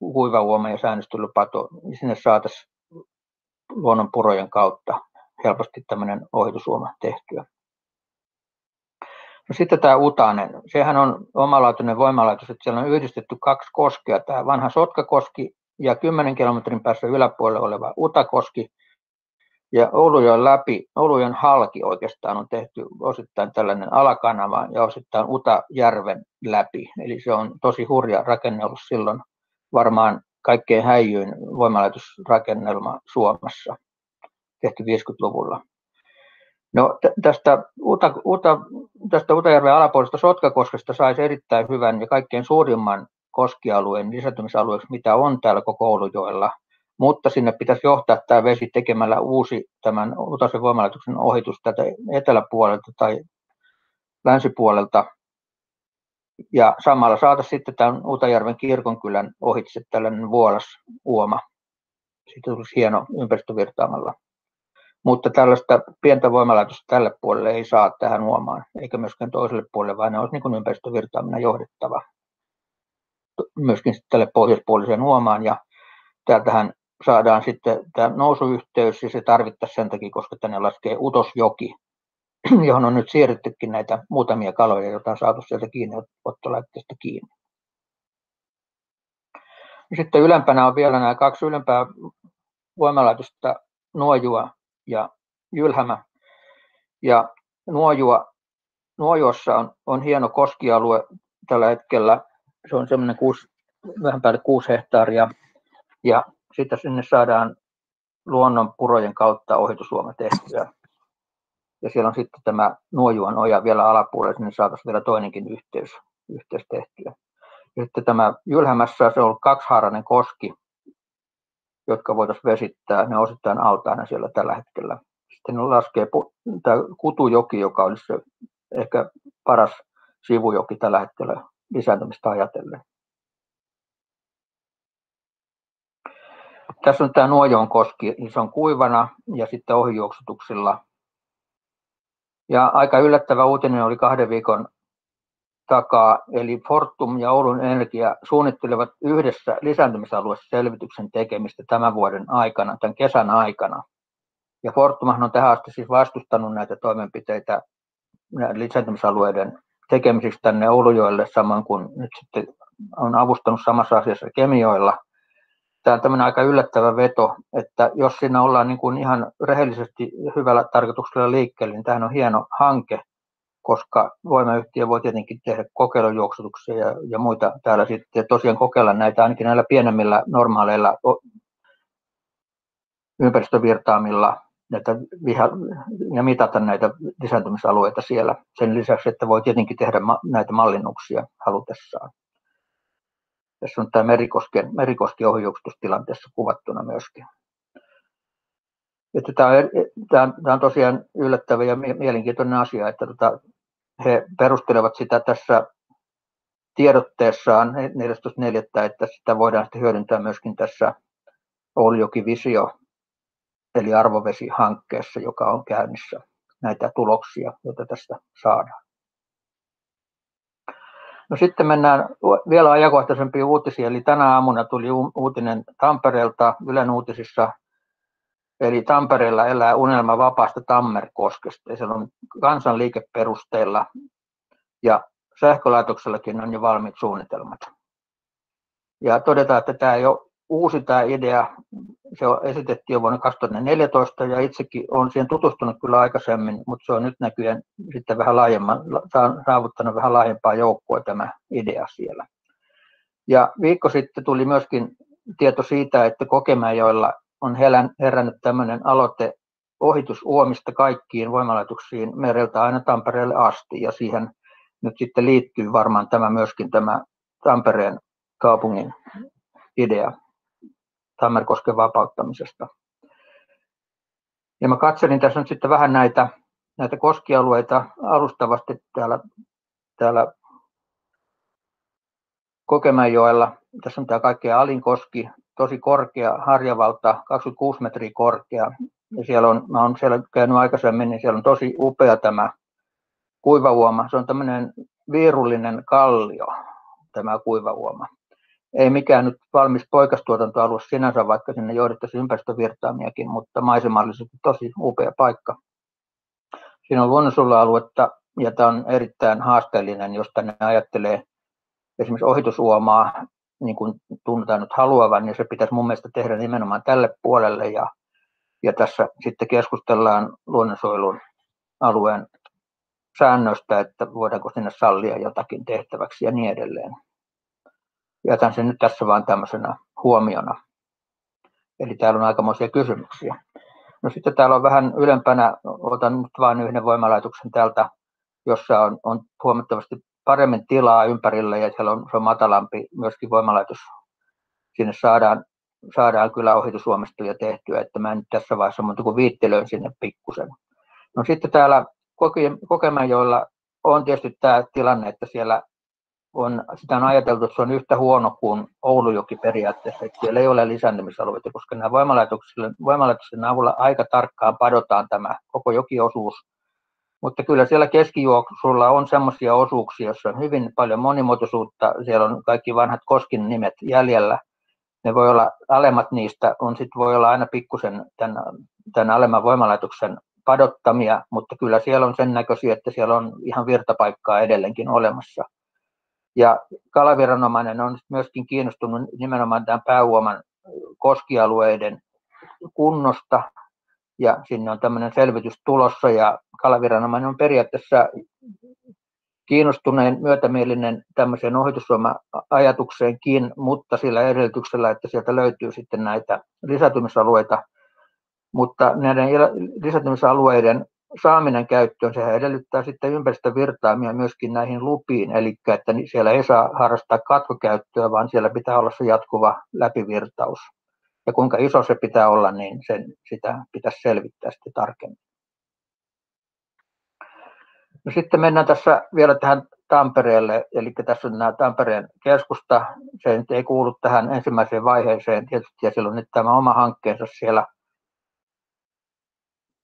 huivauoma ja säännöstelypato, niin sinne saataisiin luonnonpurojen kautta helposti tämmöinen ohitusuoma tehtyä. No sitten tämä Utanen, sehän on omalaatuinen voimalaitos, että siellä on yhdistetty kaksi koskea, tämä vanha Sotkakoski ja 10 kilometrin päässä yläpuolella oleva Utakoski, ja Oulujoen läpi, Oulujoen halki oikeastaan on tehty osittain tällainen alakanava ja osittain Utajärven läpi. Eli se on tosi hurja rakenne ollut silloin varmaan kaikkein häijyin voimalaitosrakennelma Suomessa, tehty 50-luvulla. No, tästä, Uta, Uta, tästä Utajärven alapuolesta Sotkakoskesta saisi erittäin hyvän ja kaikkein suurimman koskialueen lisätymisalueeksi, mitä on täällä koko Oulujoella – mutta sinne pitäisi johtaa tämä vesi tekemällä uusi tämän Utasen voimalaitoksen ohitus tätä eteläpuolelta tai länsipuolelta. Ja samalla saataisiin sitten tämän Utajärven kirkonkylän ohitse tällainen vuolas uoma. Siitä tulisi hieno ympäristövirtaamalla. Mutta tällaista pientä voimalaitosta tälle puolelle ei saa tähän uomaan, eikä myöskään toiselle puolelle, vaan ne olisi niin ympäristövirtaaminen johdettava myöskin tälle pohjoispuoliseen uomaan. Ja täältähän saadaan sitten tämä nousuyhteys ja se tarvittaisiin sen takia, koska tänne laskee Utosjoki, [clears throat] johon on nyt siirryttykin näitä muutamia kaloja, joita on saatu sieltä kiinni ottolaitteesta kiinni. Sitten ylempänä on vielä nämä kaksi ylempää voimalaitosta, Nuojua ja Jylhämä. Ja Nuojua Nuojossa on, on hieno koskialue tällä hetkellä. Se on semmoinen kuusi, vähän päälle kuusi hehtaaria. Ja sitten sinne saadaan luonnon purojen kautta ohitusuoma tehtyä. Ja siellä on sitten tämä Nuojuan oja vielä alapuolella, sinne saataisiin vielä toinenkin yhteys, yhteys tehtyä. Ja sitten tämä Jylhämässä se on kaksihaarainen koski, jotka voitaisiin vesittää. Ne osittain altaina siellä tällä hetkellä. Sitten laskee tämä Kutujoki, joka olisi se ehkä paras sivujoki tällä hetkellä lisääntymistä ajatellen. Tässä on tämä Nuojoon koski, niin se on kuivana ja sitten ohijuoksutuksilla. Ja aika yllättävä uutinen oli kahden viikon takaa, eli Fortum ja Oulun Energia suunnittelevat yhdessä lisääntymisalueselvityksen tekemistä tämän vuoden aikana, tämän kesän aikana. Ja Fortumhan on tähän asti siis vastustanut näitä toimenpiteitä lisääntymisalueiden tekemiseksi tänne Oulujoelle, samoin kuin nyt sitten on avustanut samassa asiassa Kemioilla. Tämä on tämmöinen aika yllättävä veto, että jos siinä ollaan niin kuin ihan rehellisesti hyvällä tarkoituksella liikkeelle, niin tämähän on hieno hanke, koska voimayhtiö voi tietenkin tehdä kokeilujuoksutuksia ja, ja muita täällä sitten, ja tosiaan kokeilla näitä ainakin näillä pienemmillä normaaleilla ympäristövirtaamilla näitä viha, ja mitata näitä lisääntymisalueita siellä. Sen lisäksi, että voi tietenkin tehdä ma, näitä mallinnuksia halutessaan. Tässä on tämä merikosken, merikosken ohjuksitustilanteessa kuvattuna myöskin. Että tämä, on, tämä, tämä on tosiaan yllättävä ja mielenkiintoinen asia, että tota, he perustelevat sitä tässä tiedotteessaan 14.4., että sitä voidaan sitten hyödyntää myöskin tässä Ouljoki Visio eli arvovesihankkeessa, joka on käynnissä näitä tuloksia, joita tästä saadaan. No sitten mennään vielä ajankohtaisempiin uutisiin, eli tänä aamuna tuli uutinen Tampereelta Ylen uutisissa, eli Tampereella elää unelma vapaasta Tammerkoskesta, siellä on kansanliikeperusteilla, ja sähkölaitoksellakin on jo valmiit suunnitelmat. Ja todetaan, että tämä ei ole uusi tämä idea, se on esitettiin jo vuonna 2014 ja itsekin olen siihen tutustunut kyllä aikaisemmin, mutta se on nyt näkyään sitten vähän laajemman, saavuttanut vähän laajempaa joukkoa tämä idea siellä. Ja viikko sitten tuli myöskin tieto siitä, että Kokemäjoilla on herännyt tämmöinen aloite ohitusuomista kaikkiin voimalaitoksiin mereltä aina Tampereelle asti ja siihen nyt sitten liittyy varmaan tämä myöskin tämä Tampereen kaupungin idea. Tammerkosken vapauttamisesta. Ja mä katselin tässä nyt sitten vähän näitä, näitä koskialueita alustavasti täällä, täällä Kokemäenjoella. Tässä on tämä kaikkein alinkoski, tosi korkea, harjavalta, 26 metriä korkea. Ja siellä on, mä olen siellä käynyt aikaisemmin, niin siellä on tosi upea tämä kuivauoma. Se on tämmöinen viirullinen kallio, tämä kuivauoma ei mikään nyt valmis poikastuotantoalue sinänsä, vaikka sinne johdettaisiin ympäristövirtaamiakin, mutta maisemallisesti tosi upea paikka. Siinä on luonnonsuojelualuetta ja tämä on erittäin haasteellinen, jos tänne ajattelee esimerkiksi ohitusuomaa, niin kuin tunnetaan nyt haluavan, niin se pitäisi mun mielestä tehdä nimenomaan tälle puolelle ja, ja tässä sitten keskustellaan luonnonsuojelun alueen säännöstä, että voidaanko sinne sallia jotakin tehtäväksi ja niin edelleen jätän sen nyt tässä vain tämmöisenä huomiona. Eli täällä on aikamoisia kysymyksiä. No sitten täällä on vähän ylempänä, otan nyt vain yhden voimalaitoksen täältä, jossa on, on huomattavasti paremmin tilaa ympärillä ja siellä on, se on matalampi myöskin voimalaitos. Sinne saadaan, saadaan kyllä ohitusuomistuja tehtyä, että mä en nyt tässä vaiheessa muuta kuin viittelöin sinne pikkusen. No sitten täällä Kokemäenjoilla on tietysti tämä tilanne, että siellä on, sitä on ajateltu, että se on yhtä huono kuin Oulujoki periaatteessa, että siellä ei ole lisääntymisalueita, koska nämä voimalaitoksen avulla aika tarkkaan padotaan tämä koko jokiosuus. Mutta kyllä siellä keskijuoksulla on sellaisia osuuksia, joissa on hyvin paljon monimuotoisuutta. Siellä on kaikki vanhat koskin nimet jäljellä. Ne voi olla alemmat niistä, on sitten voi olla aina pikkusen tämän, tämän alemman voimalaitoksen padottamia, mutta kyllä siellä on sen näköisiä, että siellä on ihan virtapaikkaa edelleenkin olemassa. Ja kalaviranomainen on myöskin kiinnostunut nimenomaan tämän pääuoman koskialueiden kunnosta, ja sinne on tämmöinen selvitys tulossa, ja kalaviranomainen on periaatteessa kiinnostuneen myötämielinen tämmöiseen ohitusvoima-ajatukseenkin, mutta sillä edellytyksellä, että sieltä löytyy sitten näitä lisätymisalueita. Mutta näiden lisätymisalueiden saaminen käyttöön, sehän edellyttää sitten ympäristövirtaamia myöskin näihin lupiin, eli että siellä ei saa harrastaa katkokäyttöä, vaan siellä pitää olla se jatkuva läpivirtaus. Ja kuinka iso se pitää olla, niin sen, sitä pitäisi selvittää sitten tarkemmin. No sitten mennään tässä vielä tähän Tampereelle, eli tässä on nämä Tampereen keskusta. Se nyt ei kuulu tähän ensimmäiseen vaiheeseen tietysti, ja sillä on nyt tämä oma hankkeensa siellä.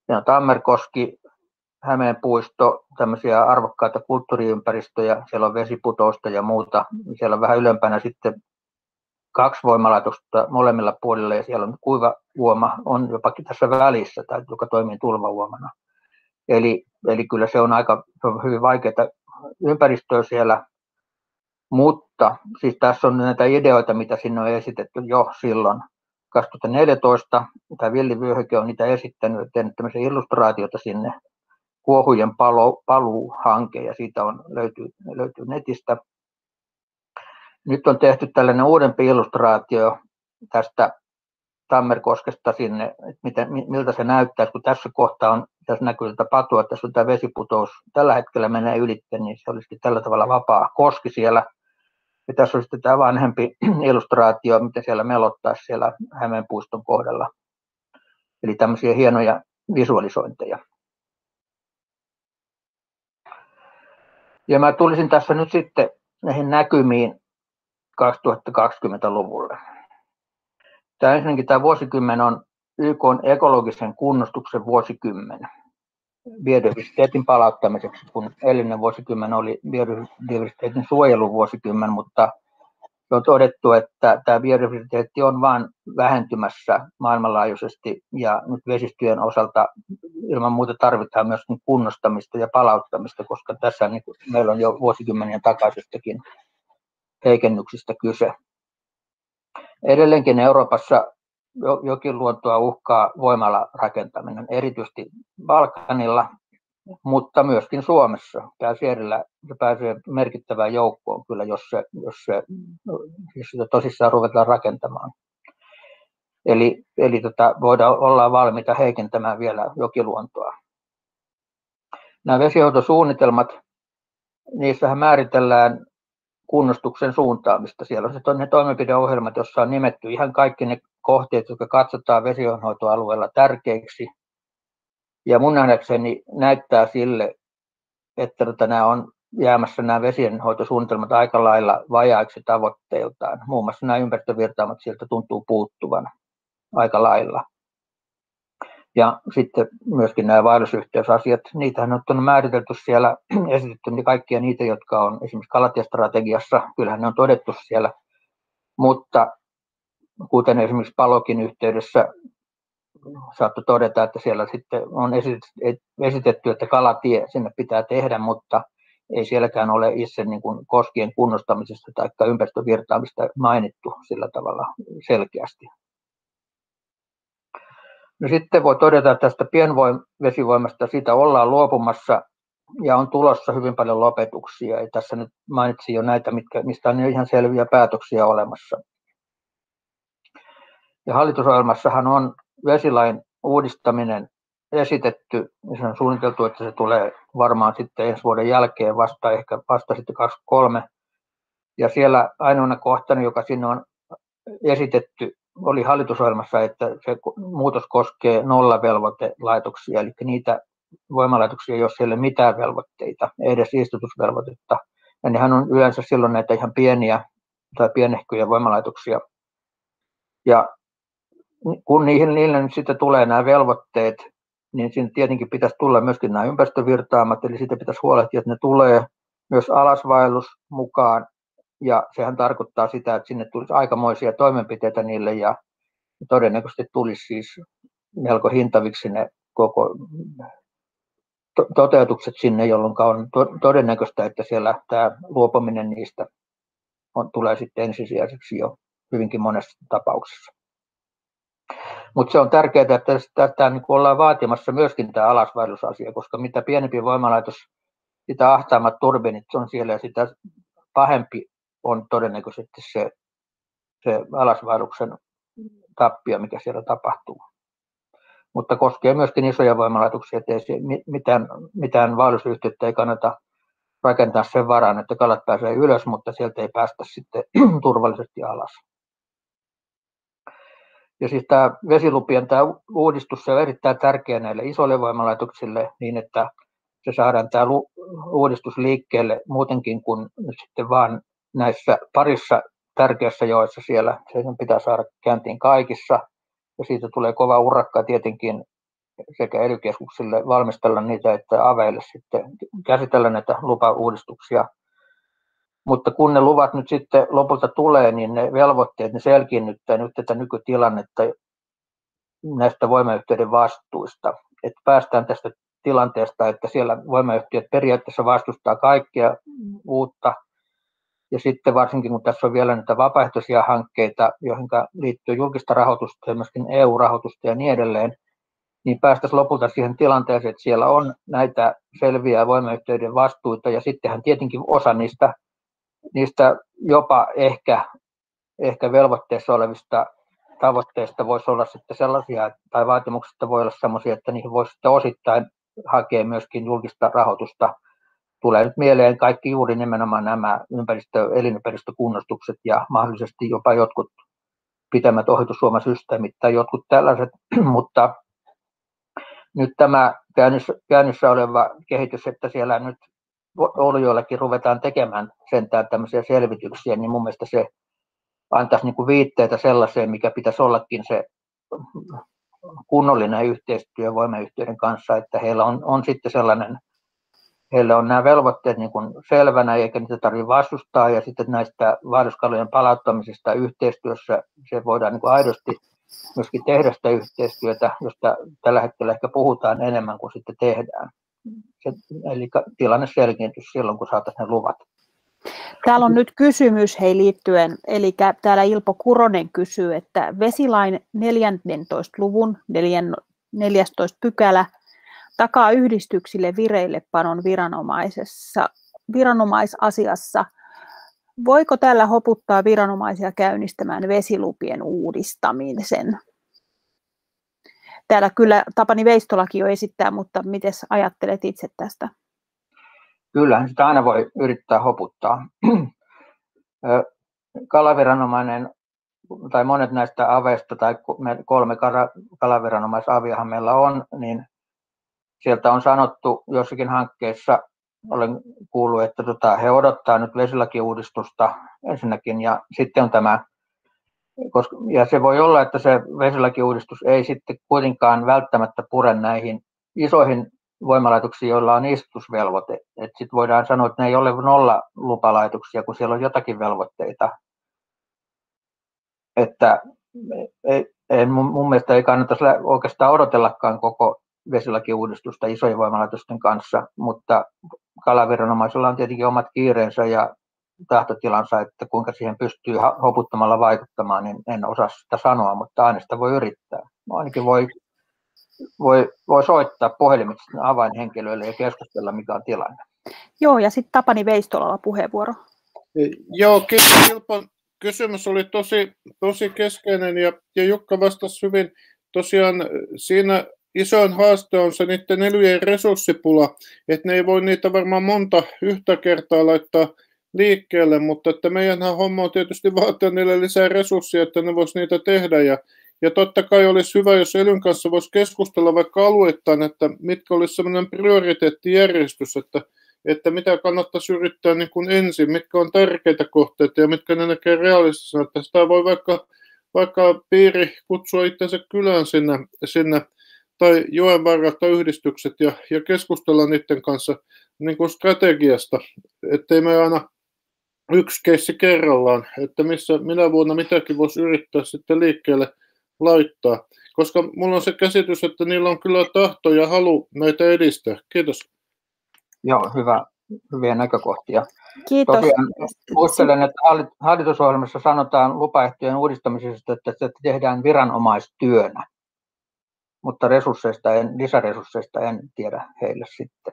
Se on Tammerkoski, Hämeen puisto, tämmöisiä arvokkaita kulttuuriympäristöjä, siellä on vesiputousta ja muuta. Siellä on vähän ylempänä sitten kaksi voimalaitosta molemmilla puolilla ja siellä on kuiva uoma, on jopa tässä välissä, tai joka toimii tulvauomana. Eli, eli kyllä se on aika se on hyvin vaikeaa ympäristöä siellä, mutta siis tässä on näitä ideoita, mitä sinne on esitetty jo silloin 2014. Tämä Villi Vyöhyke on niitä esittänyt, tehnyt tämmöisiä illustraatioita sinne, Kuohujen palo, paluuhanke, ja siitä on, löytyy, löytyy netistä. Nyt on tehty tällainen uudempi illustraatio tästä Tammerkoskesta sinne, että miten, miltä se näyttää, kun tässä kohtaa on, tässä näkyy tätä patua, tässä on tämä vesiputous, tällä hetkellä menee ylitte, niin se olisikin tällä tavalla vapaa koski siellä. Ja tässä on sitten tämä vanhempi [clears throat] illustraatio, miten siellä melottaa siellä Hämeenpuiston kohdalla. Eli tämmöisiä hienoja visualisointeja. Ja mä tulisin tässä nyt sitten näihin näkymiin 2020-luvulle. Tämä ensinnäkin tämä vuosikymmen on YK on ekologisen kunnostuksen vuosikymmen biodiversiteetin palauttamiseksi, kun edellinen vuosikymmen oli biodiversiteetin suojelun vuosikymmen, mutta on todettu, että tämä biodiversiteetti on vain vähentymässä maailmanlaajuisesti ja nyt vesistöjen osalta ilman muuta tarvitaan myös kunnostamista ja palauttamista, koska tässä niin meillä on jo vuosikymmenien takaisestakin heikennyksistä kyse. Edelleenkin Euroopassa jokin luontoa uhkaa voimalla rakentaminen, erityisesti Balkanilla, mutta myöskin Suomessa. Käsierillä se pääsee merkittävään joukkoon kyllä, jos, se, jos, se, jos sitä tosissaan ruvetaan rakentamaan. Eli, eli tota, voidaan olla valmiita heikentämään vielä jokiluontoa. Nämä vesihoitosuunnitelmat, niissähän määritellään kunnostuksen suuntaamista. Siellä on se ne toimenpideohjelmat, joissa on nimetty ihan kaikki ne kohteet, jotka katsotaan vesihoitoalueella tärkeiksi. Ja mun nähdäkseni näyttää sille, että tota, nämä on jäämässä nämä vesienhoitosuunnitelmat aika lailla vajaiksi tavoitteiltaan. Muun muassa nämä ympäristövirtaamat sieltä tuntuu puuttuvan aika lailla. Ja sitten myöskin nämä vaellusyhteysasiat, niitähän on määritelty siellä, [clears throat] esitetty niin kaikkia niitä, jotka on esimerkiksi Kalatia-strategiassa, kyllähän ne on todettu siellä, mutta kuten esimerkiksi Palokin yhteydessä saattoi todeta, että siellä sitten on esitetty, että kalatie sinne pitää tehdä, mutta ei sielläkään ole itse niin kuin koskien kunnostamisesta tai ympäristövirtaamista mainittu sillä tavalla selkeästi. No sitten voi todeta että tästä pienvesivoimasta, siitä ollaan luopumassa ja on tulossa hyvin paljon lopetuksia. Ja tässä nyt mainitsin jo näitä, mitkä, mistä on ihan selviä päätöksiä olemassa. Ja hallitusohjelmassahan on vesilain uudistaminen esitetty, ja se on suunniteltu, että se tulee varmaan sitten ensi vuoden jälkeen vasta, ehkä vasta sitten 23. Ja siellä ainoana kohtana, joka sinne on esitetty, oli hallitusohjelmassa, että se muutos koskee nollavelvoitelaitoksia, eli niitä voimalaitoksia, jos ei ole mitään velvoitteita, ei edes istutusvelvoitetta. Ja nehän on yleensä silloin näitä ihan pieniä tai pienehköjä voimalaitoksia. Ja kun niihin, niille nyt sitten tulee nämä velvoitteet, niin siinä tietenkin pitäisi tulla myöskin nämä ympäristövirtaamat, eli siitä pitäisi huolehtia, että ne tulee myös alasvaellus mukaan ja sehän tarkoittaa sitä, että sinne tulisi aikamoisia toimenpiteitä niille ja todennäköisesti tulisi siis melko hintaviksi ne koko toteutukset sinne, jolloin on todennäköistä, että siellä tämä luopuminen niistä on, tulee sitten ensisijaiseksi jo hyvinkin monessa tapauksessa. Mutta se on tärkeää, että tätä niin ollaan vaatimassa myöskin tämä alasvaellusasia, koska mitä pienempi voimalaitos sitä ahtaammat turbiinit on siellä ja sitä pahempi on todennäköisesti se, se alasvaelluksen tappio, mikä siellä tapahtuu. Mutta koskee myöskin isoja voimalaitoksia, että ei mitään, mitään vaellusyhteyttä ei kannata rakentaa sen varaan, että kalat pääsee ylös, mutta sieltä ei päästä sitten [clears throat] turvallisesti alas. Ja siis tämä vesilupien tämä uudistus se on erittäin tärkeä näille isoille voimalaitoksille niin, että se saadaan tämä uudistus liikkeelle muutenkin kuin sitten vaan näissä parissa tärkeässä joissa siellä. Sen pitää saada käyntiin kaikissa ja siitä tulee kova urakka tietenkin sekä ely valmistella niitä että aveille sitten käsitellä näitä lupauudistuksia. Mutta kun ne luvat nyt sitten lopulta tulee, niin ne velvoitteet, ne selkiinnyttää nyt tätä nykytilannetta näistä voimayhtiöiden vastuista. Että päästään tästä tilanteesta, että siellä voimayhtiöt periaatteessa vastustaa kaikkea uutta. Ja sitten varsinkin kun tässä on vielä näitä vapaaehtoisia hankkeita, joihin liittyy julkista rahoitusta ja myöskin EU-rahoitusta ja niin edelleen, niin päästäisiin lopulta siihen tilanteeseen, että siellä on näitä selviä voimayhtiöiden vastuita ja sittenhän tietenkin osa niistä, niistä jopa ehkä, ehkä velvoitteessa olevista tavoitteista voisi olla sitten sellaisia, tai vaatimuksista voi olla sellaisia, että niihin voisi sitten osittain hakea myöskin julkista rahoitusta. Tulee nyt mieleen kaikki juuri nimenomaan nämä ympäristö- elinympäristökunnostukset ja mahdollisesti jopa jotkut pitemmät ohitussuomasysteemit tai jotkut tällaiset, [clears throat] mutta nyt tämä käynnissä, käynnissä oleva kehitys, että siellä nyt Oulujoillakin ruvetaan tekemään sentään tämmöisiä selvityksiä, niin mun mielestä se antaisi niin kuin viitteitä sellaiseen, mikä pitäisi ollakin se kunnollinen yhteistyö voimayhtiöiden kanssa, että heillä on, on sitten sellainen, heillä on nämä velvoitteet niin kuin selvänä, eikä niitä tarvitse vastustaa, ja sitten näistä vaelluskalojen palauttamisesta yhteistyössä se voidaan niin kuin aidosti myöskin tehdä sitä yhteistyötä, josta tällä hetkellä ehkä puhutaan enemmän kuin sitten tehdään. Se, eli tilanne selkiintyi silloin, kun saataisiin ne luvat. Täällä on nyt kysymys hei liittyen, eli täällä Ilpo Kuronen kysyy, että vesilain 14. luvun 14 pykälä takaa yhdistyksille vireillepanon viranomaisessa, viranomaisasiassa. Voiko tällä hoputtaa viranomaisia käynnistämään vesilupien uudistamisen? Täällä kyllä Tapani Veistolakin jo esittää, mutta miten ajattelet itse tästä? kyllähän sitä aina voi yrittää hoputtaa. [clears throat] Kalaviranomainen tai monet näistä aveista tai kolme kalaviranomaisavia meillä on, niin sieltä on sanottu jossakin hankkeessa, olen kuullut, että tota, he odottaa nyt vesilakiuudistusta ensinnäkin ja sitten on tämä, koska, ja se voi olla, että se vesilakiuudistus ei sitten kuitenkaan välttämättä pure näihin isoihin voimalaitoksia, joilla on istutusvelvoite. Sitten voidaan sanoa, että ne ei ole nolla lupalaitoksia, kun siellä on jotakin velvoitteita. Että ei, ei, mun mielestä ei kannata oikeastaan odotellakaan koko vesilakiuudistusta isojen voimalaitosten kanssa, mutta kalaviranomaisella on tietenkin omat kiireensä ja tahtotilansa, että kuinka siihen pystyy hoputtamalla vaikuttamaan, niin en osaa sitä sanoa, mutta aina sitä voi yrittää. Ainakin voi voi, voi soittaa puhelimitse avainhenkilöille ja keskustella, mikä on tilanne. Joo, ja sitten Tapani Veistolalla puheenvuoro. Joo, kiitos Ilpo. Kysymys oli tosi, tosi keskeinen ja, ja Jukka vastasi hyvin. Tosiaan siinä isoin haaste on se niiden elyjen resurssipula, että ne ei voi niitä varmaan monta yhtä kertaa laittaa liikkeelle, mutta että meidän homma on tietysti vaatia niille lisää resursseja, että ne voisi niitä tehdä ja ja totta kai olisi hyvä, jos elyn kanssa voisi keskustella vaikka alueittain, että mitkä olisi sellainen prioriteettijärjestys, että, että mitä kannattaisi yrittää niin kuin ensin, mitkä on tärkeitä kohteita ja mitkä ne näkee realistisena. Että sitä voi vaikka, vaikka piiri kutsua itsensä kylään sinne, sinne tai joen varrelta yhdistykset ja, ja keskustella niiden kanssa niin kuin strategiasta, ettei me aina yksi keissi kerrallaan, että missä, minä vuonna mitäkin voisi yrittää sitten liikkeelle laittaa, koska mulla on se käsitys, että niillä on kyllä tahto ja halu näitä edistää. Kiitos. Joo, hyvä, hyviä näkökohtia. Kiitos. Tosiaan, muistelen, että hallitusohjelmassa sanotaan lupaehtojen uudistamisesta, että se tehdään viranomaistyönä, mutta resursseista en, lisäresursseista en tiedä heille sitten.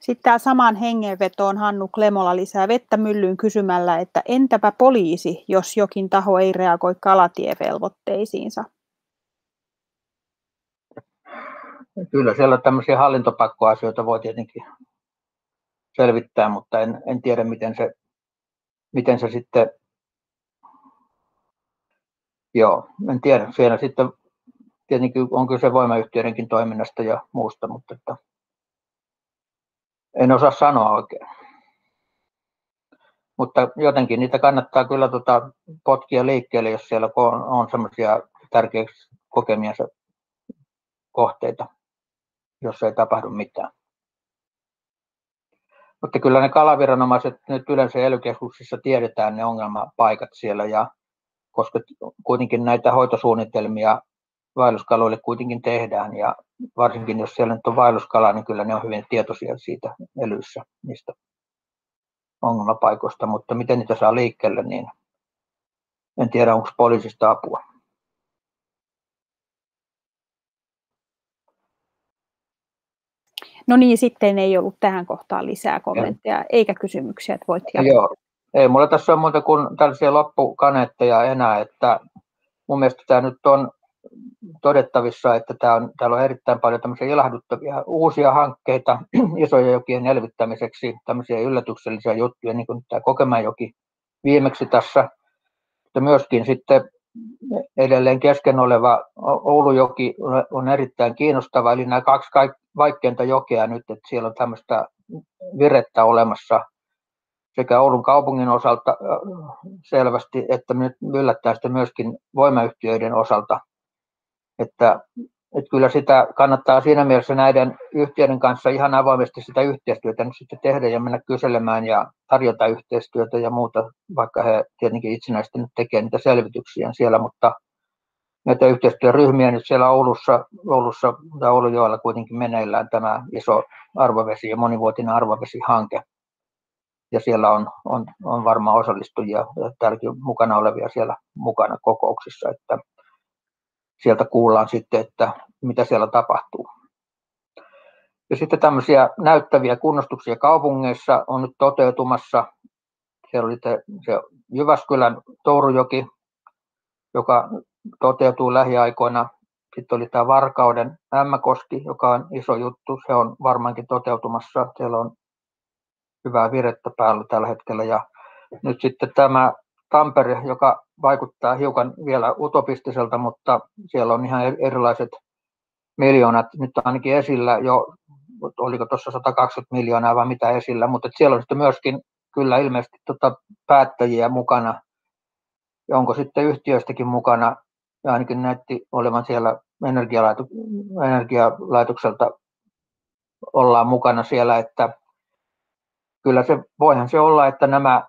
Sitten tämä samaan hengenvetoon Hannu Klemola lisää vettä myllyyn kysymällä, että entäpä poliisi, jos jokin taho ei reagoi kalatievelvoitteisiinsa? Kyllä siellä tämmöisiä hallintopakkoasioita voi tietenkin selvittää, mutta en, en tiedä miten se, miten se sitten, joo, en tiedä. Siellä sitten tietenkin on kyse voimayhtiöidenkin toiminnasta ja muusta, mutta että en osaa sanoa oikein. Mutta jotenkin niitä kannattaa kyllä tota potkia liikkeelle, jos siellä on, on semmoisia tärkeiksi kokemiansa kohteita, jos ei tapahdu mitään. Mutta kyllä ne kalaviranomaiset nyt yleensä ely tiedetään ne ongelmapaikat siellä ja koska kuitenkin näitä hoitosuunnitelmia vaelluskaloille kuitenkin tehdään ja varsinkin jos siellä nyt on vaelluskala, niin kyllä ne on hyvin tietoisia siitä elyssä, niistä ongelmapaikoista, mutta miten niitä saa liikkeelle, niin en tiedä, onko poliisista apua. No niin, sitten ei ollut tähän kohtaan lisää kommentteja ja. eikä kysymyksiä, että voit jatkaa. Joo, ei mulla tässä on muuta kuin tällaisia loppukaneetteja enää, että mun mielestä tämä nyt on todettavissa, että tämä on, täällä on erittäin paljon tämmöisiä ilahduttavia uusia hankkeita [clears throat] isojen jokien elvyttämiseksi, tämmöisiä yllätyksellisiä juttuja, niin kuin tämä Kokemäenjoki viimeksi tässä, mutta myöskin sitten edelleen kesken oleva Oulujoki on erittäin kiinnostava, eli nämä kaksi vaikeinta jokea nyt, että siellä on tämmöistä virettä olemassa sekä Oulun kaupungin osalta selvästi, että nyt yllättää sitten myöskin voimayhtiöiden osalta että, että kyllä sitä kannattaa siinä mielessä näiden yhtiöiden kanssa ihan avoimesti sitä yhteistyötä nyt sitten tehdä ja mennä kyselemään ja tarjota yhteistyötä ja muuta, vaikka he tietenkin itsenäisesti nyt tekee niitä selvityksiä siellä, mutta näitä yhteistyöryhmiä nyt siellä Oulussa, Oulussa tai Oulujoella kuitenkin meneillään tämä iso arvovesi ja monivuotinen arvovesihanke. Ja siellä on, on, on varmaan osallistujia ja täälläkin mukana olevia siellä mukana kokouksissa, että sieltä kuullaan sitten, että mitä siellä tapahtuu. Ja sitten tämmöisiä näyttäviä kunnostuksia kaupungeissa on nyt toteutumassa. Siellä oli se Jyväskylän Tourujoki, joka toteutuu lähiaikoina. Sitten oli tämä Varkauden Ämmäkoski, joka on iso juttu. Se on varmaankin toteutumassa. Siellä on hyvää virettä päällä tällä hetkellä. Ja nyt sitten tämä Tampere, joka vaikuttaa hiukan vielä utopistiselta, mutta siellä on ihan erilaiset miljoonat nyt ainakin esillä. Jo, oliko tuossa 120 miljoonaa vai mitä esillä, mutta siellä on sitten myöskin kyllä ilmeisesti tota päättäjiä mukana, ja onko sitten yhtiöistäkin mukana, ja ainakin näytti olevan siellä energialaitokselta ollaan mukana siellä, että kyllä se, voihan se olla, että nämä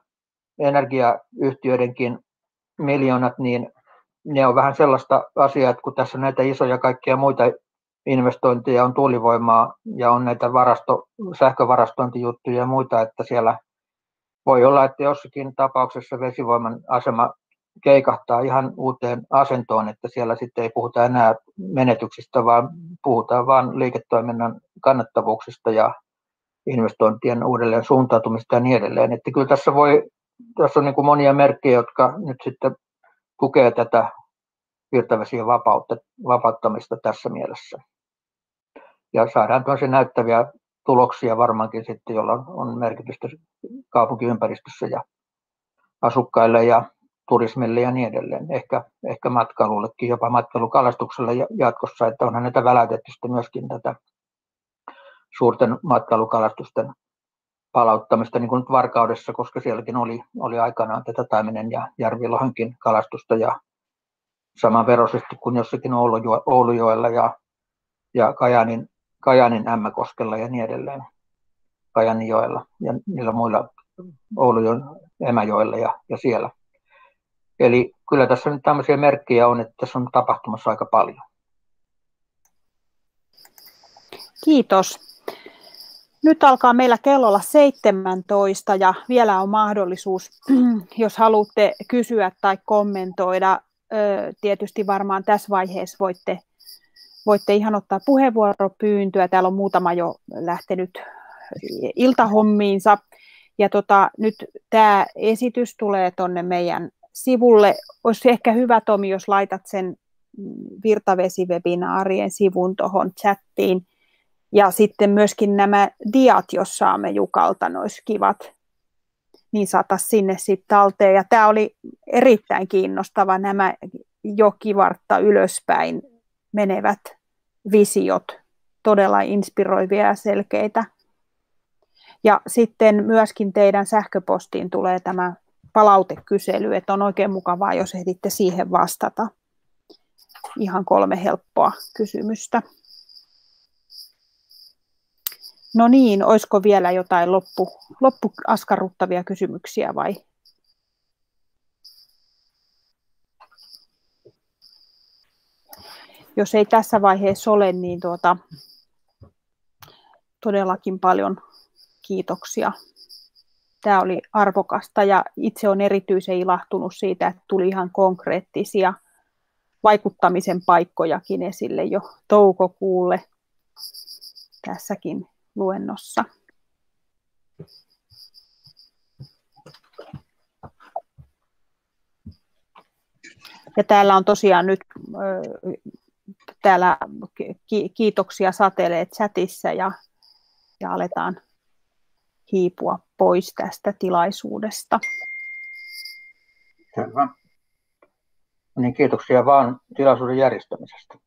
energiayhtiöidenkin miljoonat, niin ne on vähän sellaista asiaa, että kun tässä näitä isoja kaikkia muita investointeja on tuulivoimaa ja on näitä varasto, sähkövarastointijuttuja ja muita, että siellä voi olla, että jossakin tapauksessa vesivoiman asema keikahtaa ihan uuteen asentoon, että siellä sitten ei puhuta enää menetyksistä, vaan puhutaan vain liiketoiminnan kannattavuuksista ja investointien uudelleen suuntautumista ja niin edelleen. Että kyllä tässä voi tässä on niin kuin monia merkkejä, jotka nyt sitten tukee tätä virtavesien vapautta, vapauttamista tässä mielessä. Ja saadaan tosi näyttäviä tuloksia varmaankin sitten, jolla on merkitystä kaupunkiympäristössä ja asukkaille ja turismille ja niin edelleen. Ehkä, ehkä matkailullekin, jopa matkailukalastukselle jatkossa, että onhan näitä välätetty sitten myöskin tätä suurten matkailukalastusten palauttamista niin kuin nyt Varkaudessa, koska sielläkin oli, oli aikanaan tätä taimenen ja järvilohankin kalastusta ja samanveroisesti kuin jossakin Oulujo, Oulujoella ja, ja Kajanin, Kajanin Ämmäkoskella ja niin edelleen. Kajaninjoella ja niillä muilla Oulujon Emäjoilla ja, ja siellä. Eli kyllä tässä nyt tämmöisiä merkkejä on, että tässä on tapahtumassa aika paljon. Kiitos. Nyt alkaa meillä kellolla 17 ja vielä on mahdollisuus, [clears throat] jos haluatte kysyä tai kommentoida. Tietysti varmaan tässä vaiheessa voitte, voitte ihan ottaa puheenvuoropyyntöä. Täällä on muutama jo lähtenyt iltahommiinsa. Ja tota, nyt tämä esitys tulee tuonne meidän sivulle. Olisi ehkä hyvä, Tomi, jos laitat sen virtavesivebinaarien sivun tuohon chattiin. Ja sitten myöskin nämä diat, jos saamme Jukalta, ne olisi kivat, niin saataisiin sinne sitten talteen. Ja tämä oli erittäin kiinnostava, nämä jokivartta ylöspäin menevät visiot, todella inspiroivia ja selkeitä. Ja sitten myöskin teidän sähköpostiin tulee tämä palautekysely, että on oikein mukavaa, jos ehditte siihen vastata. Ihan kolme helppoa kysymystä. No niin, olisiko vielä jotain loppu, loppuaskarruttavia kysymyksiä vai? Jos ei tässä vaiheessa ole, niin tuota, todellakin paljon kiitoksia. Tämä oli arvokasta ja itse olen erityisen ilahtunut siitä, että tuli ihan konkreettisia vaikuttamisen paikkojakin esille jo toukokuulle tässäkin luennossa. Ja täällä on tosiaan nyt täällä kiitoksia satelee chatissa ja, ja aletaan hiipua pois tästä tilaisuudesta. Hyvä. Niin, kiitoksia vaan tilaisuuden järjestämisestä.